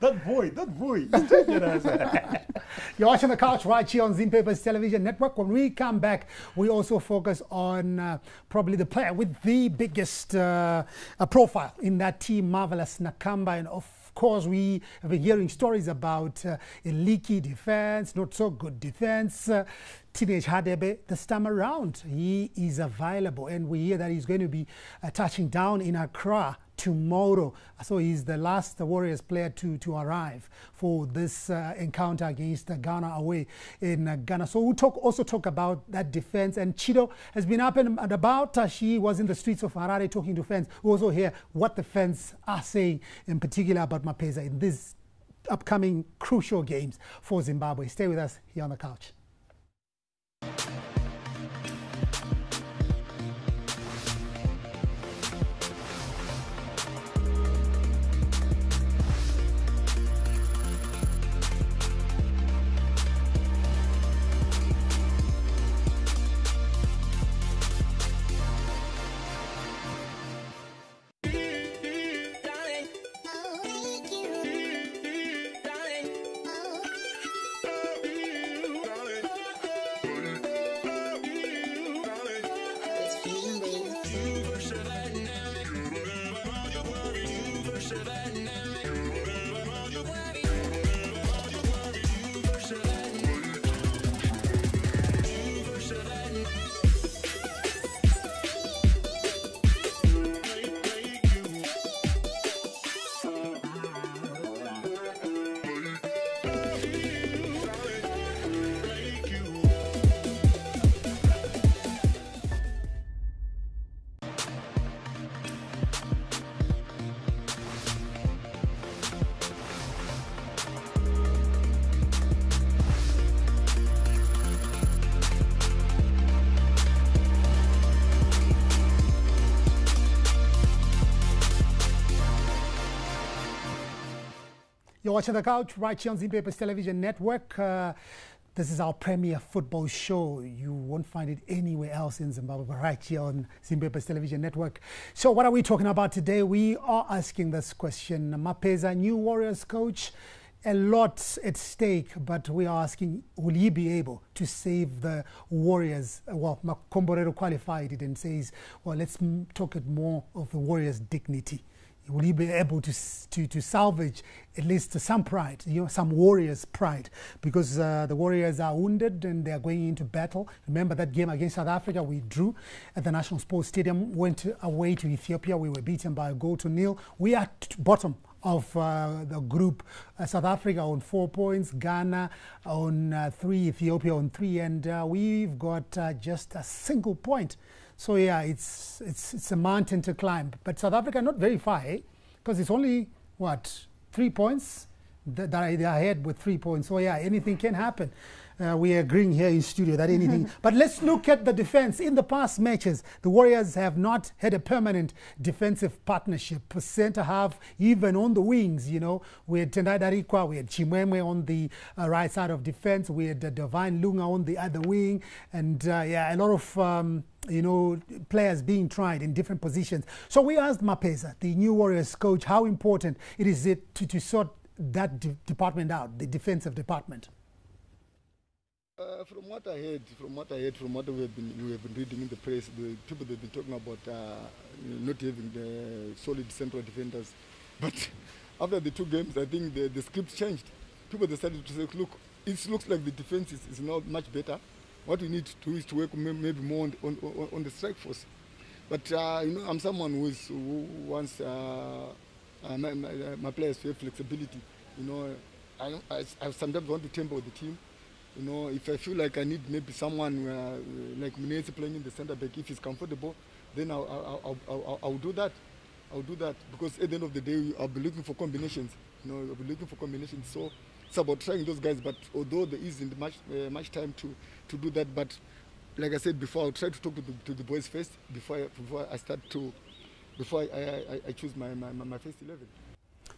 that boy, that boy. He's taking us. You're watching the couch right here on Zim Papers Television Network. When we come back, we also focus on uh, probably the player with the biggest uh, uh, profile in that team, Marvelous Nakamba. And of course, we have been hearing stories about uh, a leaky defense, not so good defense. Uh, Teenage Hadebe, this time around, he is available. And we hear that he's going to be uh, touching down in Accra tomorrow. So he's the last Warriors player to, to arrive for this uh, encounter against uh, Ghana away in uh, Ghana. So we'll talk, also talk about that defense. And Chido has been up and about. Uh, she was in the streets of Harare talking to fans. We also hear what the fans are saying, in particular about Mapeza in these upcoming crucial games for Zimbabwe. Stay with us here on the couch. You're watching The Couch right here on Zim Papers Television Network. Uh, this is our premier football show. You won't find it anywhere else in Zimbabwe, right here on Zim Papers Television Network. So, what are we talking about today? We are asking this question. Mapeza, new Warriors coach, a lot at stake, but we are asking, will he be able to save the Warriors? Well, Makomborero qualified it and says, well, let's talk more of the Warriors' dignity will he be able to, to, to salvage at least some pride, you know, some warriors' pride? Because uh, the warriors are wounded and they are going into battle. Remember that game against South Africa, we drew at the National Sports Stadium, went away to Ethiopia. We were beaten by a goal to nil. We are bottom of uh, the group. Uh, South Africa on four points, Ghana on uh, three, Ethiopia on three, and uh, we've got uh, just a single point. So yeah, it's it's it's a mountain to climb. But South Africa not very far, eh? Because it's only what three points that, that are ahead with three points. So yeah, anything can happen. Uh, we are agreeing here in studio that anything. but let's look at the defense. In the past matches, the Warriors have not had a permanent defensive partnership. Center half, even on the wings, you know, we had Tendayi Darikwa, we had Chimwemwe on the uh, right side of defense, we had uh, Divine Lunga on the other wing, and uh, yeah, a lot of. Um, you know, players being tried in different positions. So we asked Mapeza, the new Warriors coach, how important it is it to, to sort that de- department out, the defensive department. Uh, from what I heard, from what I heard, from what we have been, we have been reading in the press, the people they've been talking about uh, not having the solid central defenders. But after the two games, I think the, the script changed. People decided to say, look, it looks like the defense is, is now much better. What we need to do is to work maybe more on, on, on, the strike force. But uh, you know, I'm someone who, is, who wants uh, uh, my, my, my players to have flexibility. You know, I, I, I sometimes want to temper the team. You know, if I feel like I need maybe someone uh, like Munetsi playing in the centre back, if he's comfortable, then I'll, I'll, I'll, I'll, do that. I'll do that because at the end of the day, I'll be looking for combinations. You know, I'll be looking for combinations. So it's about trying those guys. But although there isn't much uh, much time to, to do that, but like I said before, I'll try to talk to the, to the boys first before I, before I start to before I, I, I, choose my, my, my first eleven.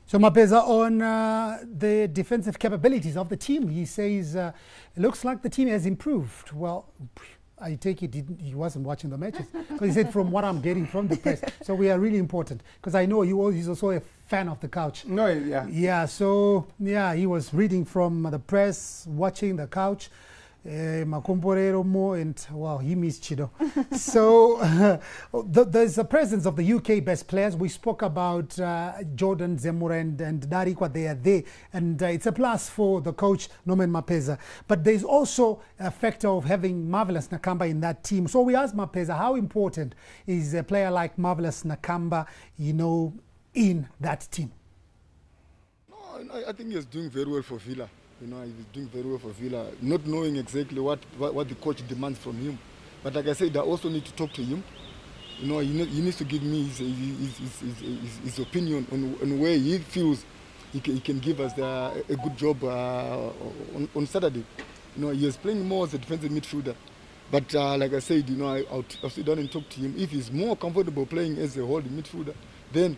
So Mapeza on uh, the defensive capabilities of the team, he says uh, it looks like the team has improved. Well, I take it he, he wasn't watching the matches because he said from what I'm getting from the press. So we are really important because I know you, al- he's also a fan of the couch. No, yeah. Yeah, so yeah, he was reading from the press, watching the couch. Uh, Makomborero Mo and wow, he missed Chido. so th- there's a presence of the UK best players. We spoke about uh, Jordan Zemura and, and Darikwa, they are there, and uh, it's a plus for the coach Norman Mapeza. But there's also a factor of having Marvelous Nakamba in that team. So we asked Mapeza, how important is a player like Marvelous Nakamba, you know, in that team? No, I, I think he's doing very well for Villa. You know, he's doing very well for Villa, not knowing exactly what, what, what the coach demands from him. But like I said, I also need to talk to him. You know, he, he needs to give me his, his, his, his, his, opinion on, on where he feels he can, he can give us the, a good job uh, on, on Saturday. You know, he is playing more as a defensive midfielder. But uh, like I said, you know, I, I'll, I'll sit down and talk to him. If he's more comfortable playing as a holding midfielder, then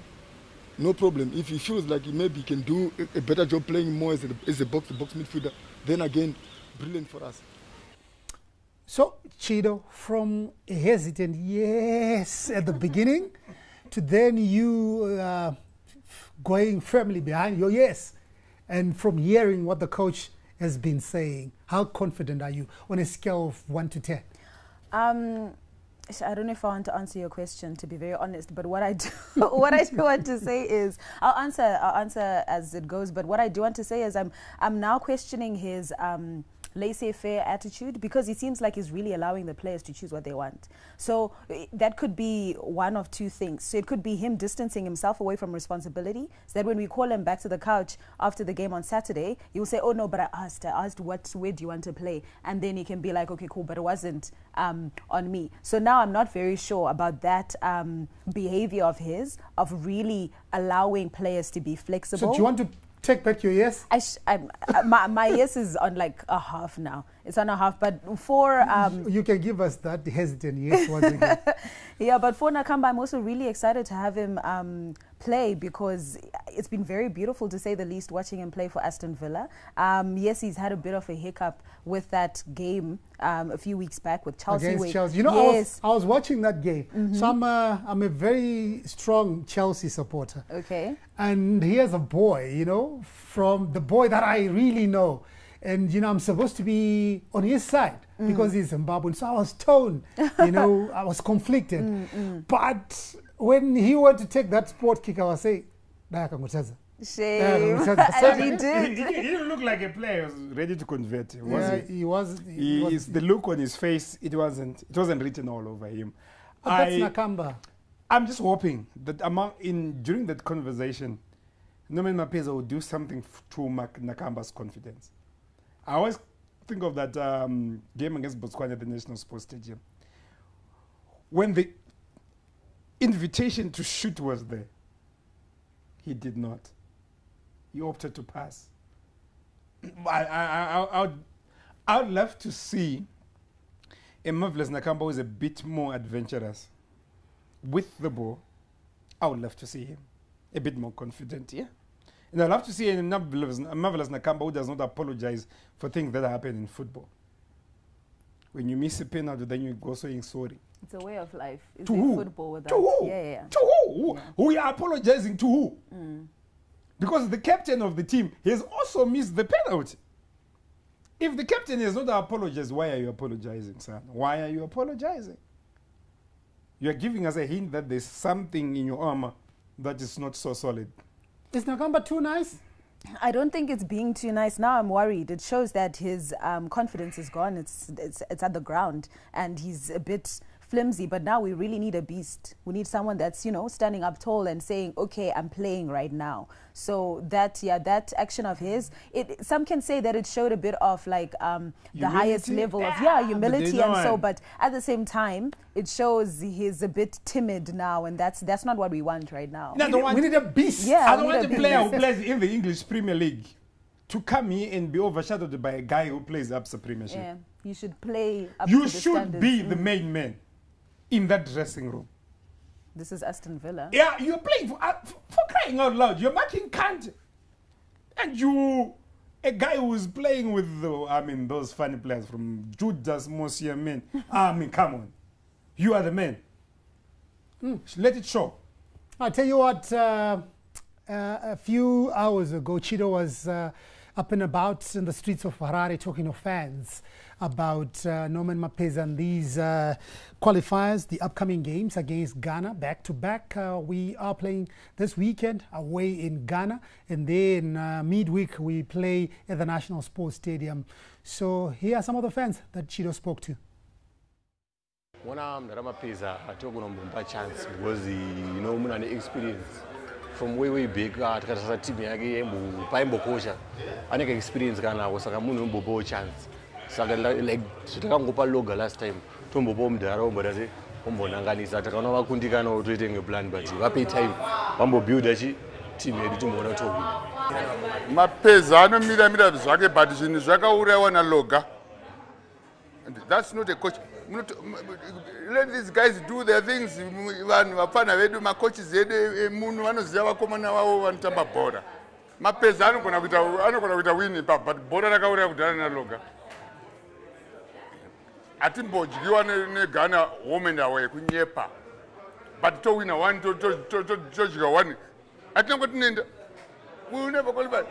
no problem. If he feels like he maybe can do a, a better job playing more as a, as a box-to-box midfielder, then again, brilliant for us. So, Chido, from a hesitant yes at the beginning to then you uh, going firmly behind your yes, and from hearing what the coach has been saying, how confident are you on a scale of 1 to 10? Um, sh- I don't know if I want to answer your question, to be very honest. But what I do, what I do want to say is, I'll answer, I'll answer as it goes. But what I do want to say is, I'm, I'm now questioning his um, laissez-faire attitude because it seems like he's really allowing the players to choose what they want. So eh, that could be one of two things. So it could be him distancing himself away from responsibility, so that when we call him back to the couch after the game on Saturday, he will say, "Oh no, but I asked. I asked what, where do you want to play?" And then he can be like, "Okay, cool, but it wasn't um, on me." So now I'm not very sure about that um, behavior of his of really allowing players to be flexible. So, do you want to take back your yes? I I'm, uh, my, my yes is on like a half now. It's on a half, but for um, you can give us that hesitant yes once again. yeah, but for Nakamba, I'm also really excited to have him um, play because it's been very beautiful to say the least watching him play for Aston Villa. Um, yes, he's had a bit of a hiccup with that game um, a few weeks back with Chelsea. against Chelsea. You know, I, was. I was watching that game. So I'm a, I'm a very strong Chelsea supporter. okay. And here's a boy, you know, from the boy that I really know. And, you know, I'm supposed to be on his side mm. because he's Zimbabwean. So I was torn, you know, I was conflicted. Mm, mm. But when he went to take that sport kick, I was saying, "Daya Kanguthaza." Shame. said- and he He, did. he- he didn't look like a player who was ready to convert, was Yeah, he? he was. He, He, was it's the look on his face. It wasn't. It wasn't written all over him. but that's I, Nakamba. I'm just hoping that among in during that conversation, Norman Mapeza will do something f- to Mak- Nakamba's confidence. I always think of that um, game against Botswana at the National Sports Stadium. When the invitation to shoot was there, he did not. He opted to pass. I, I, I, I, would, I would love to see a marvelous Nakamba who is a bit more adventurous with the ball. I would love to see him a bit more confident, yeah. And I'd love to see a marvelous, a marvelous Nakamba who does not apologize for things that happen in football. When you miss a penalty, then you go saying sorry. It's a way of life. It's To a who? football with To who? Yeah, yeah, yeah. To who? Who are you apologizing to who? Mm. Because the captain of the team has also missed the penalty. If the captain has not apologized, why are you apologizing, son? Why are you apologizing? You are giving us a hint that there's something in your armor that is not so solid. Is Nakamba too nice? I don't think it's being too nice. Now I'm worried. It shows that his um, confidence is gone. It's, it's it's at the ground, and he's a bit flimsy, but now we really need a beast. We need someone that's, you know, standing up tall and saying, okay, I'm playing right now. So that, yeah, that action of his, it, some can say that it showed a bit of like um, the highest Humility? level of, Ah, yeah, humility and so, but at the same time, it shows he's a bit timid now, and that's that's not what we want right now. No, I don't want, we need a beast. Yeah, I don't want a a player who plays in the English Premier League to come here and be overshadowed by a guy who plays up Premiership. Yeah, you should play up to You the should standards. be the Mm. main man in that dressing room. This is Aston Villa. Yeah, you're playing for, uh, for, for crying out loud. You're marking Kanté. And you, a guy who's playing with, the, I mean, those funny players from Judas Mosia men. I mean, come on. You are the man. Let it show. I tell you what, uh, uh, a few hours ago, Chido was uh, up and about in the streets of Harare talking to fans about uh, Norman Mapeza and these uh, qualifiers, the upcoming games against Ghana back to back. Uh, we are playing this weekend away in Ghana, and then uh, midweek we play at the National Sports Stadium. So here are some of the fans that Chido spoke to. Mwana mndaramapheza atokunombomupa chance because you know muna ne-experience from way way back ah, tikatasa team yake paimbokosha anenge experience kanako saka munhu unombopawo chance. Saka like zvatakangopa loga last time tombopawo mudharaumba tati ombonanganisa takaona vakundikanawo toite ngeplan but vape time vambobuilda chi team yedu timboona kutohwina mapeza anomira mira zvake but zvinhu zvakaurayiwa naloga that's not a coach let these guys do their things. Vanhu vapfana vedu macoaches edu e- emuno vanoziva vakomana vavo vanotamba bhora. Mapeza anogona kuita anogona kuita wini pa but bhora rakauraya kudhara naloga. Hatimbodyiwa ne- neghana home and away kunyepa. But towina one to- to- to- to- todya one. Hatina kwatinoenda we never qualify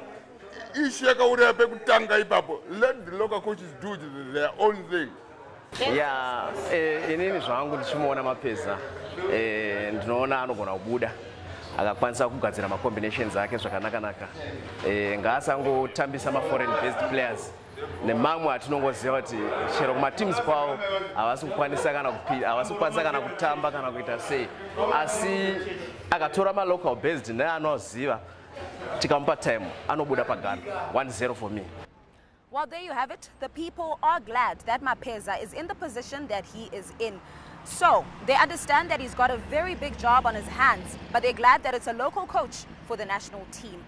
ishu yakauraya pekutanga ipapo. Let the local coaches do their own thing ya eh, inini zvangu ndichimuona mapeza. Eh, ndinoona anogona kubuda. Akakwanisa kugadzira macombinations ake zvakanaka-naka. Eh, ngaasangotambisa maforeign based players. Nemamwe atinongoziva kuti chero kumateams kwavo havasi kukwanisa kana kana kutamba kana kuita sei. Asi akatora malocal based neanoziva tikamupa time anobuda pagana 1-0 for me Well, there you have it. The people are glad that Mapeza is in the position that he is in. So they understand that he's got a very big job on his hands, but they're glad that it's a local coach for the national team.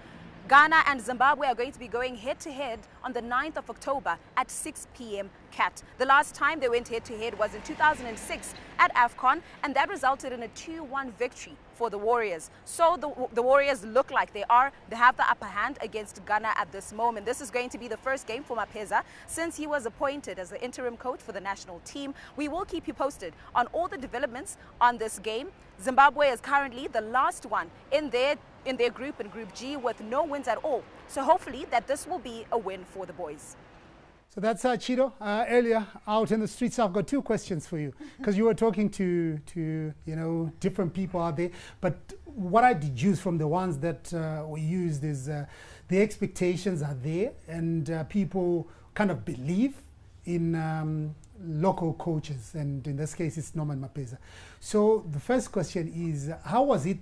Ghana and Zimbabwe are going to be going head to head on the 9th of October at 6 p.m. CAT. The last time they went head to head was in 2006 at AFCON, and that resulted in a 2 1 victory for the Warriors. So the, the Warriors look like they are, they have the upper hand against Ghana at this moment. This is going to be the first game for Mapeza since he was appointed as the interim coach for the national team. We will keep you posted on all the developments on this game. Zimbabwe is currently the last one in their in their group in Group G with no wins at all. So hopefully that this will be a win for the boys. So that's uh, Chido. Uh, earlier out in the streets, I've got two questions for you because you were talking to to you know different people out there. But what I deduce from the ones that uh, we used is uh, the expectations are there, and uh, people kind of believe in um, local coaches, and in this case, it's Norman Mapeza. So the first question is, how was it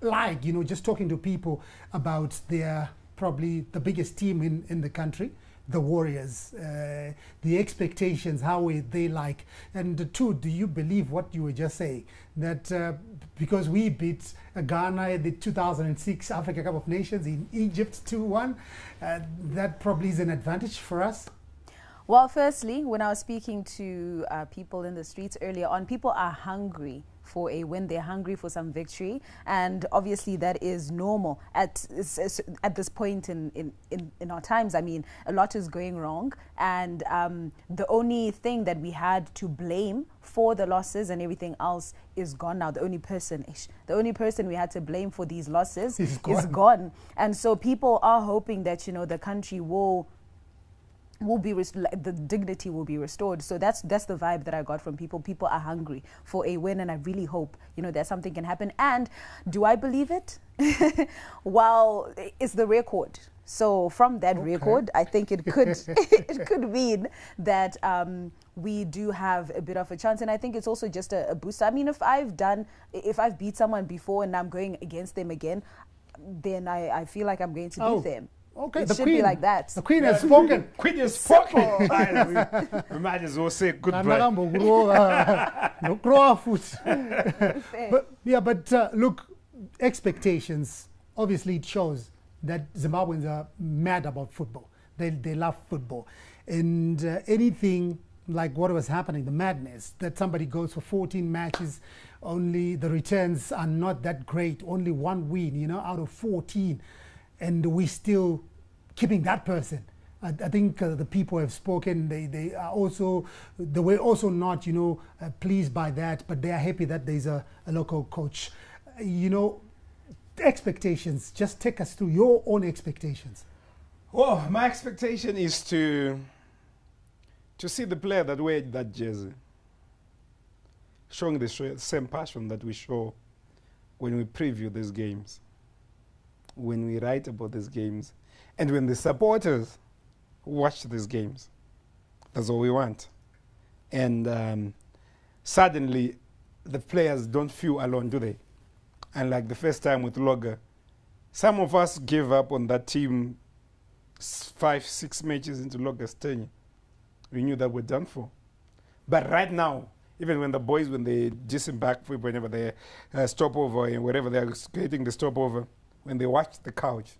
like? You know, just talking to people about their probably the biggest team in in the country the Warriors, uh, the expectations, how were they like? And two, do you believe what you were just saying? That uh, because we beat uh, Ghana at the 2006 Africa Cup of Nations in Egypt 2 1, uh, that probably is an advantage for us? Well, firstly, when I was speaking to uh, people in the streets earlier on, people are hungry for a win. They're hungry for some victory, and obviously that is normal at at this point in, in, in, in our times. I mean, a lot is going wrong, and um, the only thing that we had to blame for the losses and everything else is gone now. The only person, ish, the only person we had to blame for these losses Is is gone. gone, and so people are hoping that you know the country will will be the dignity will be restored. So that's that's the vibe that i got from people. People are hungry for a win and i really hope you know that something can happen. And do i believe it? Well it's the record so from that record i think it could it could mean that um, we do have a bit of a chance. And i think it's also just a, a boost. I mean if i've done if i've beat someone before and i'm going against them again then i, I feel like i'm going to Oh, beat them okay, it the should queen- be like that The Queen has spoken. Queen has spoken. Finally. we might as well say goodbye. Nakambokurowa, nokurowa futhi. but yeah, but uh, look, expectations. Obviously, it shows that Zimbabweans are mad about football. They they love football, and uh, anything like what was happening, the madness that somebody goes for 14 matches, only the returns are not that great. Only one win, you know, out of 14, and we still keeping that person. I, I think uh, the people have spoken. They, they are also they were also not you know uh, pleased by that, but they are happy that there's a, a local coach. Uh, you know, expectations. Just take us through your own expectations. Well, my expectation is to to see the player that wear that jersey showing the same passion that we show when we preview these games, when we write about these games, and when the supporters watch these games. That's all we want. And um, suddenly, the players don't feel alone, do they? And like the first time with Loga, some of us gave up on that team five, six matches into Loga's tenure. We knew that we're done for. But right now, even when the boys, when they disembark whenever they uh, stop over and wherever they're getting the stopover, when they watch the couch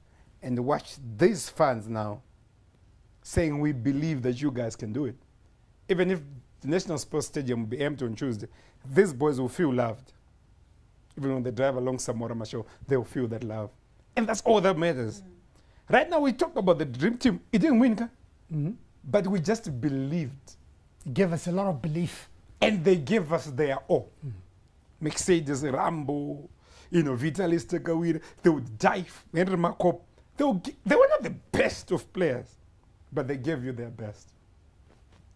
and watch these fans now saying, We believe that you guys can do it. Even if the National Sports Stadium will be empty on Tuesday, these boys will feel loved. Even when they drive along Samora Machel, they will feel that love. And that's all that matters. Mm. Right now, we talk about the dream team. It didn't win, ka? Mm-hmm. but we just believed. It gave us a lot of belief. And they gave us their all. Mm. Mercedes, Rambo, you know, Vitalis Takawira, they would die. Henry McKop. They, would gi- they were not the best of players, but they gave you their best.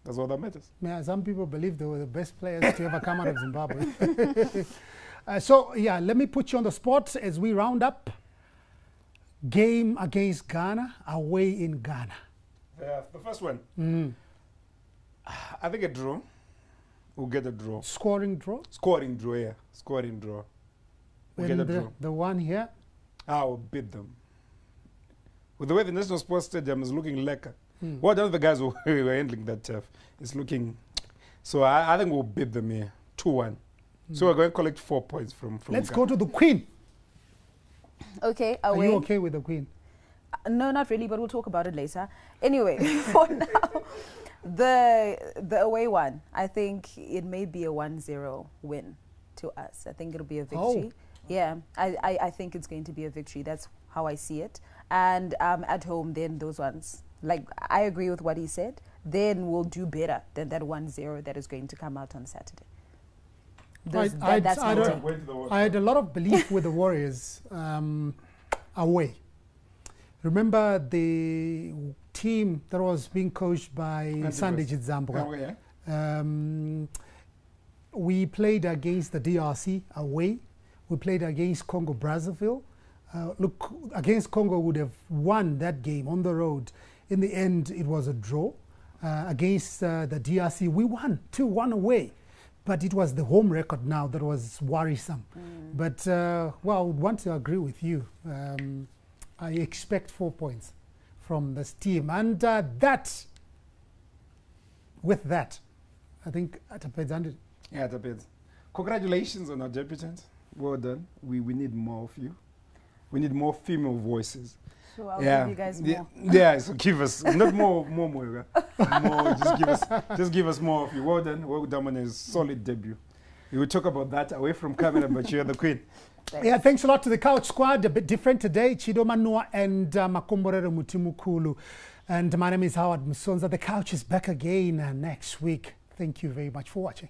That's all that matters. Yeah, some people believe they were the best players to ever come out of Zimbabwe. uh, so, yeah, let me put you on the spot as we round up. Game against Ghana, away in Ghana. Yeah, the first one. Mm. I think a draw. We'll get a draw. Scoring draw. Scoring draw, yeah. Scoring draw. We'll get a draw. the, the one here, I will beat them. With the way the National Sports Stadium is looking lekker, Hmm. what other guys who were handling that turf is looking. So I, I think we'll beat them here, two one. So we're going to collect four points from from. Hmm. let's Ghana. go to the Queen. okay away. Are you okay with the Queen? Uh, No, not really, but we'll talk about it later. Anyway, for now, the the away one, I think it may be a 1-0 win to us. I think it'll be a victory. Yeah, I, I, I think it's going to be a victory. That's how I see it. And um, at home, then those ones, like I agree with what he said. Then we'll do better than that 1-0 that is going to come out on Saturday. Those, I- that, I- that's I my don't- take. Went to the World I had a lot of belief with the Warriors um, away. Remember the team that was being coached by Sunday Oh, yeah. Um, we played against the DRC away. We played against Congo Brazzaville. Uh, look, against Congo would have won that game on the road. In the end, it was a draw. Uh, against uh, the DRC, we won 2 1 away. But it was the home record now that was worrisome. But, uh, well, I would want to agree with you. Um, I expect four points from this team. And uh, that, with that, I think Atapedzandit. Yeah, it depends. Congratulations on our deputant. Well done. We we need more of you. We need more female voices. So I'll yeah. give you guys yeah. more. Yeah, so give us not more more more. more just give us just give us more of you. Well done. Well done on his solid debut. We will talk about that away from camera, but you're the queen. Yeah, thanks a lot to the Couch Squad. A bit different today. Chido Manua and uh, Makomborero Mutimukulu. And my name is Howard Musonza. The Couch is back again uh, next week. Thank you very much for watching.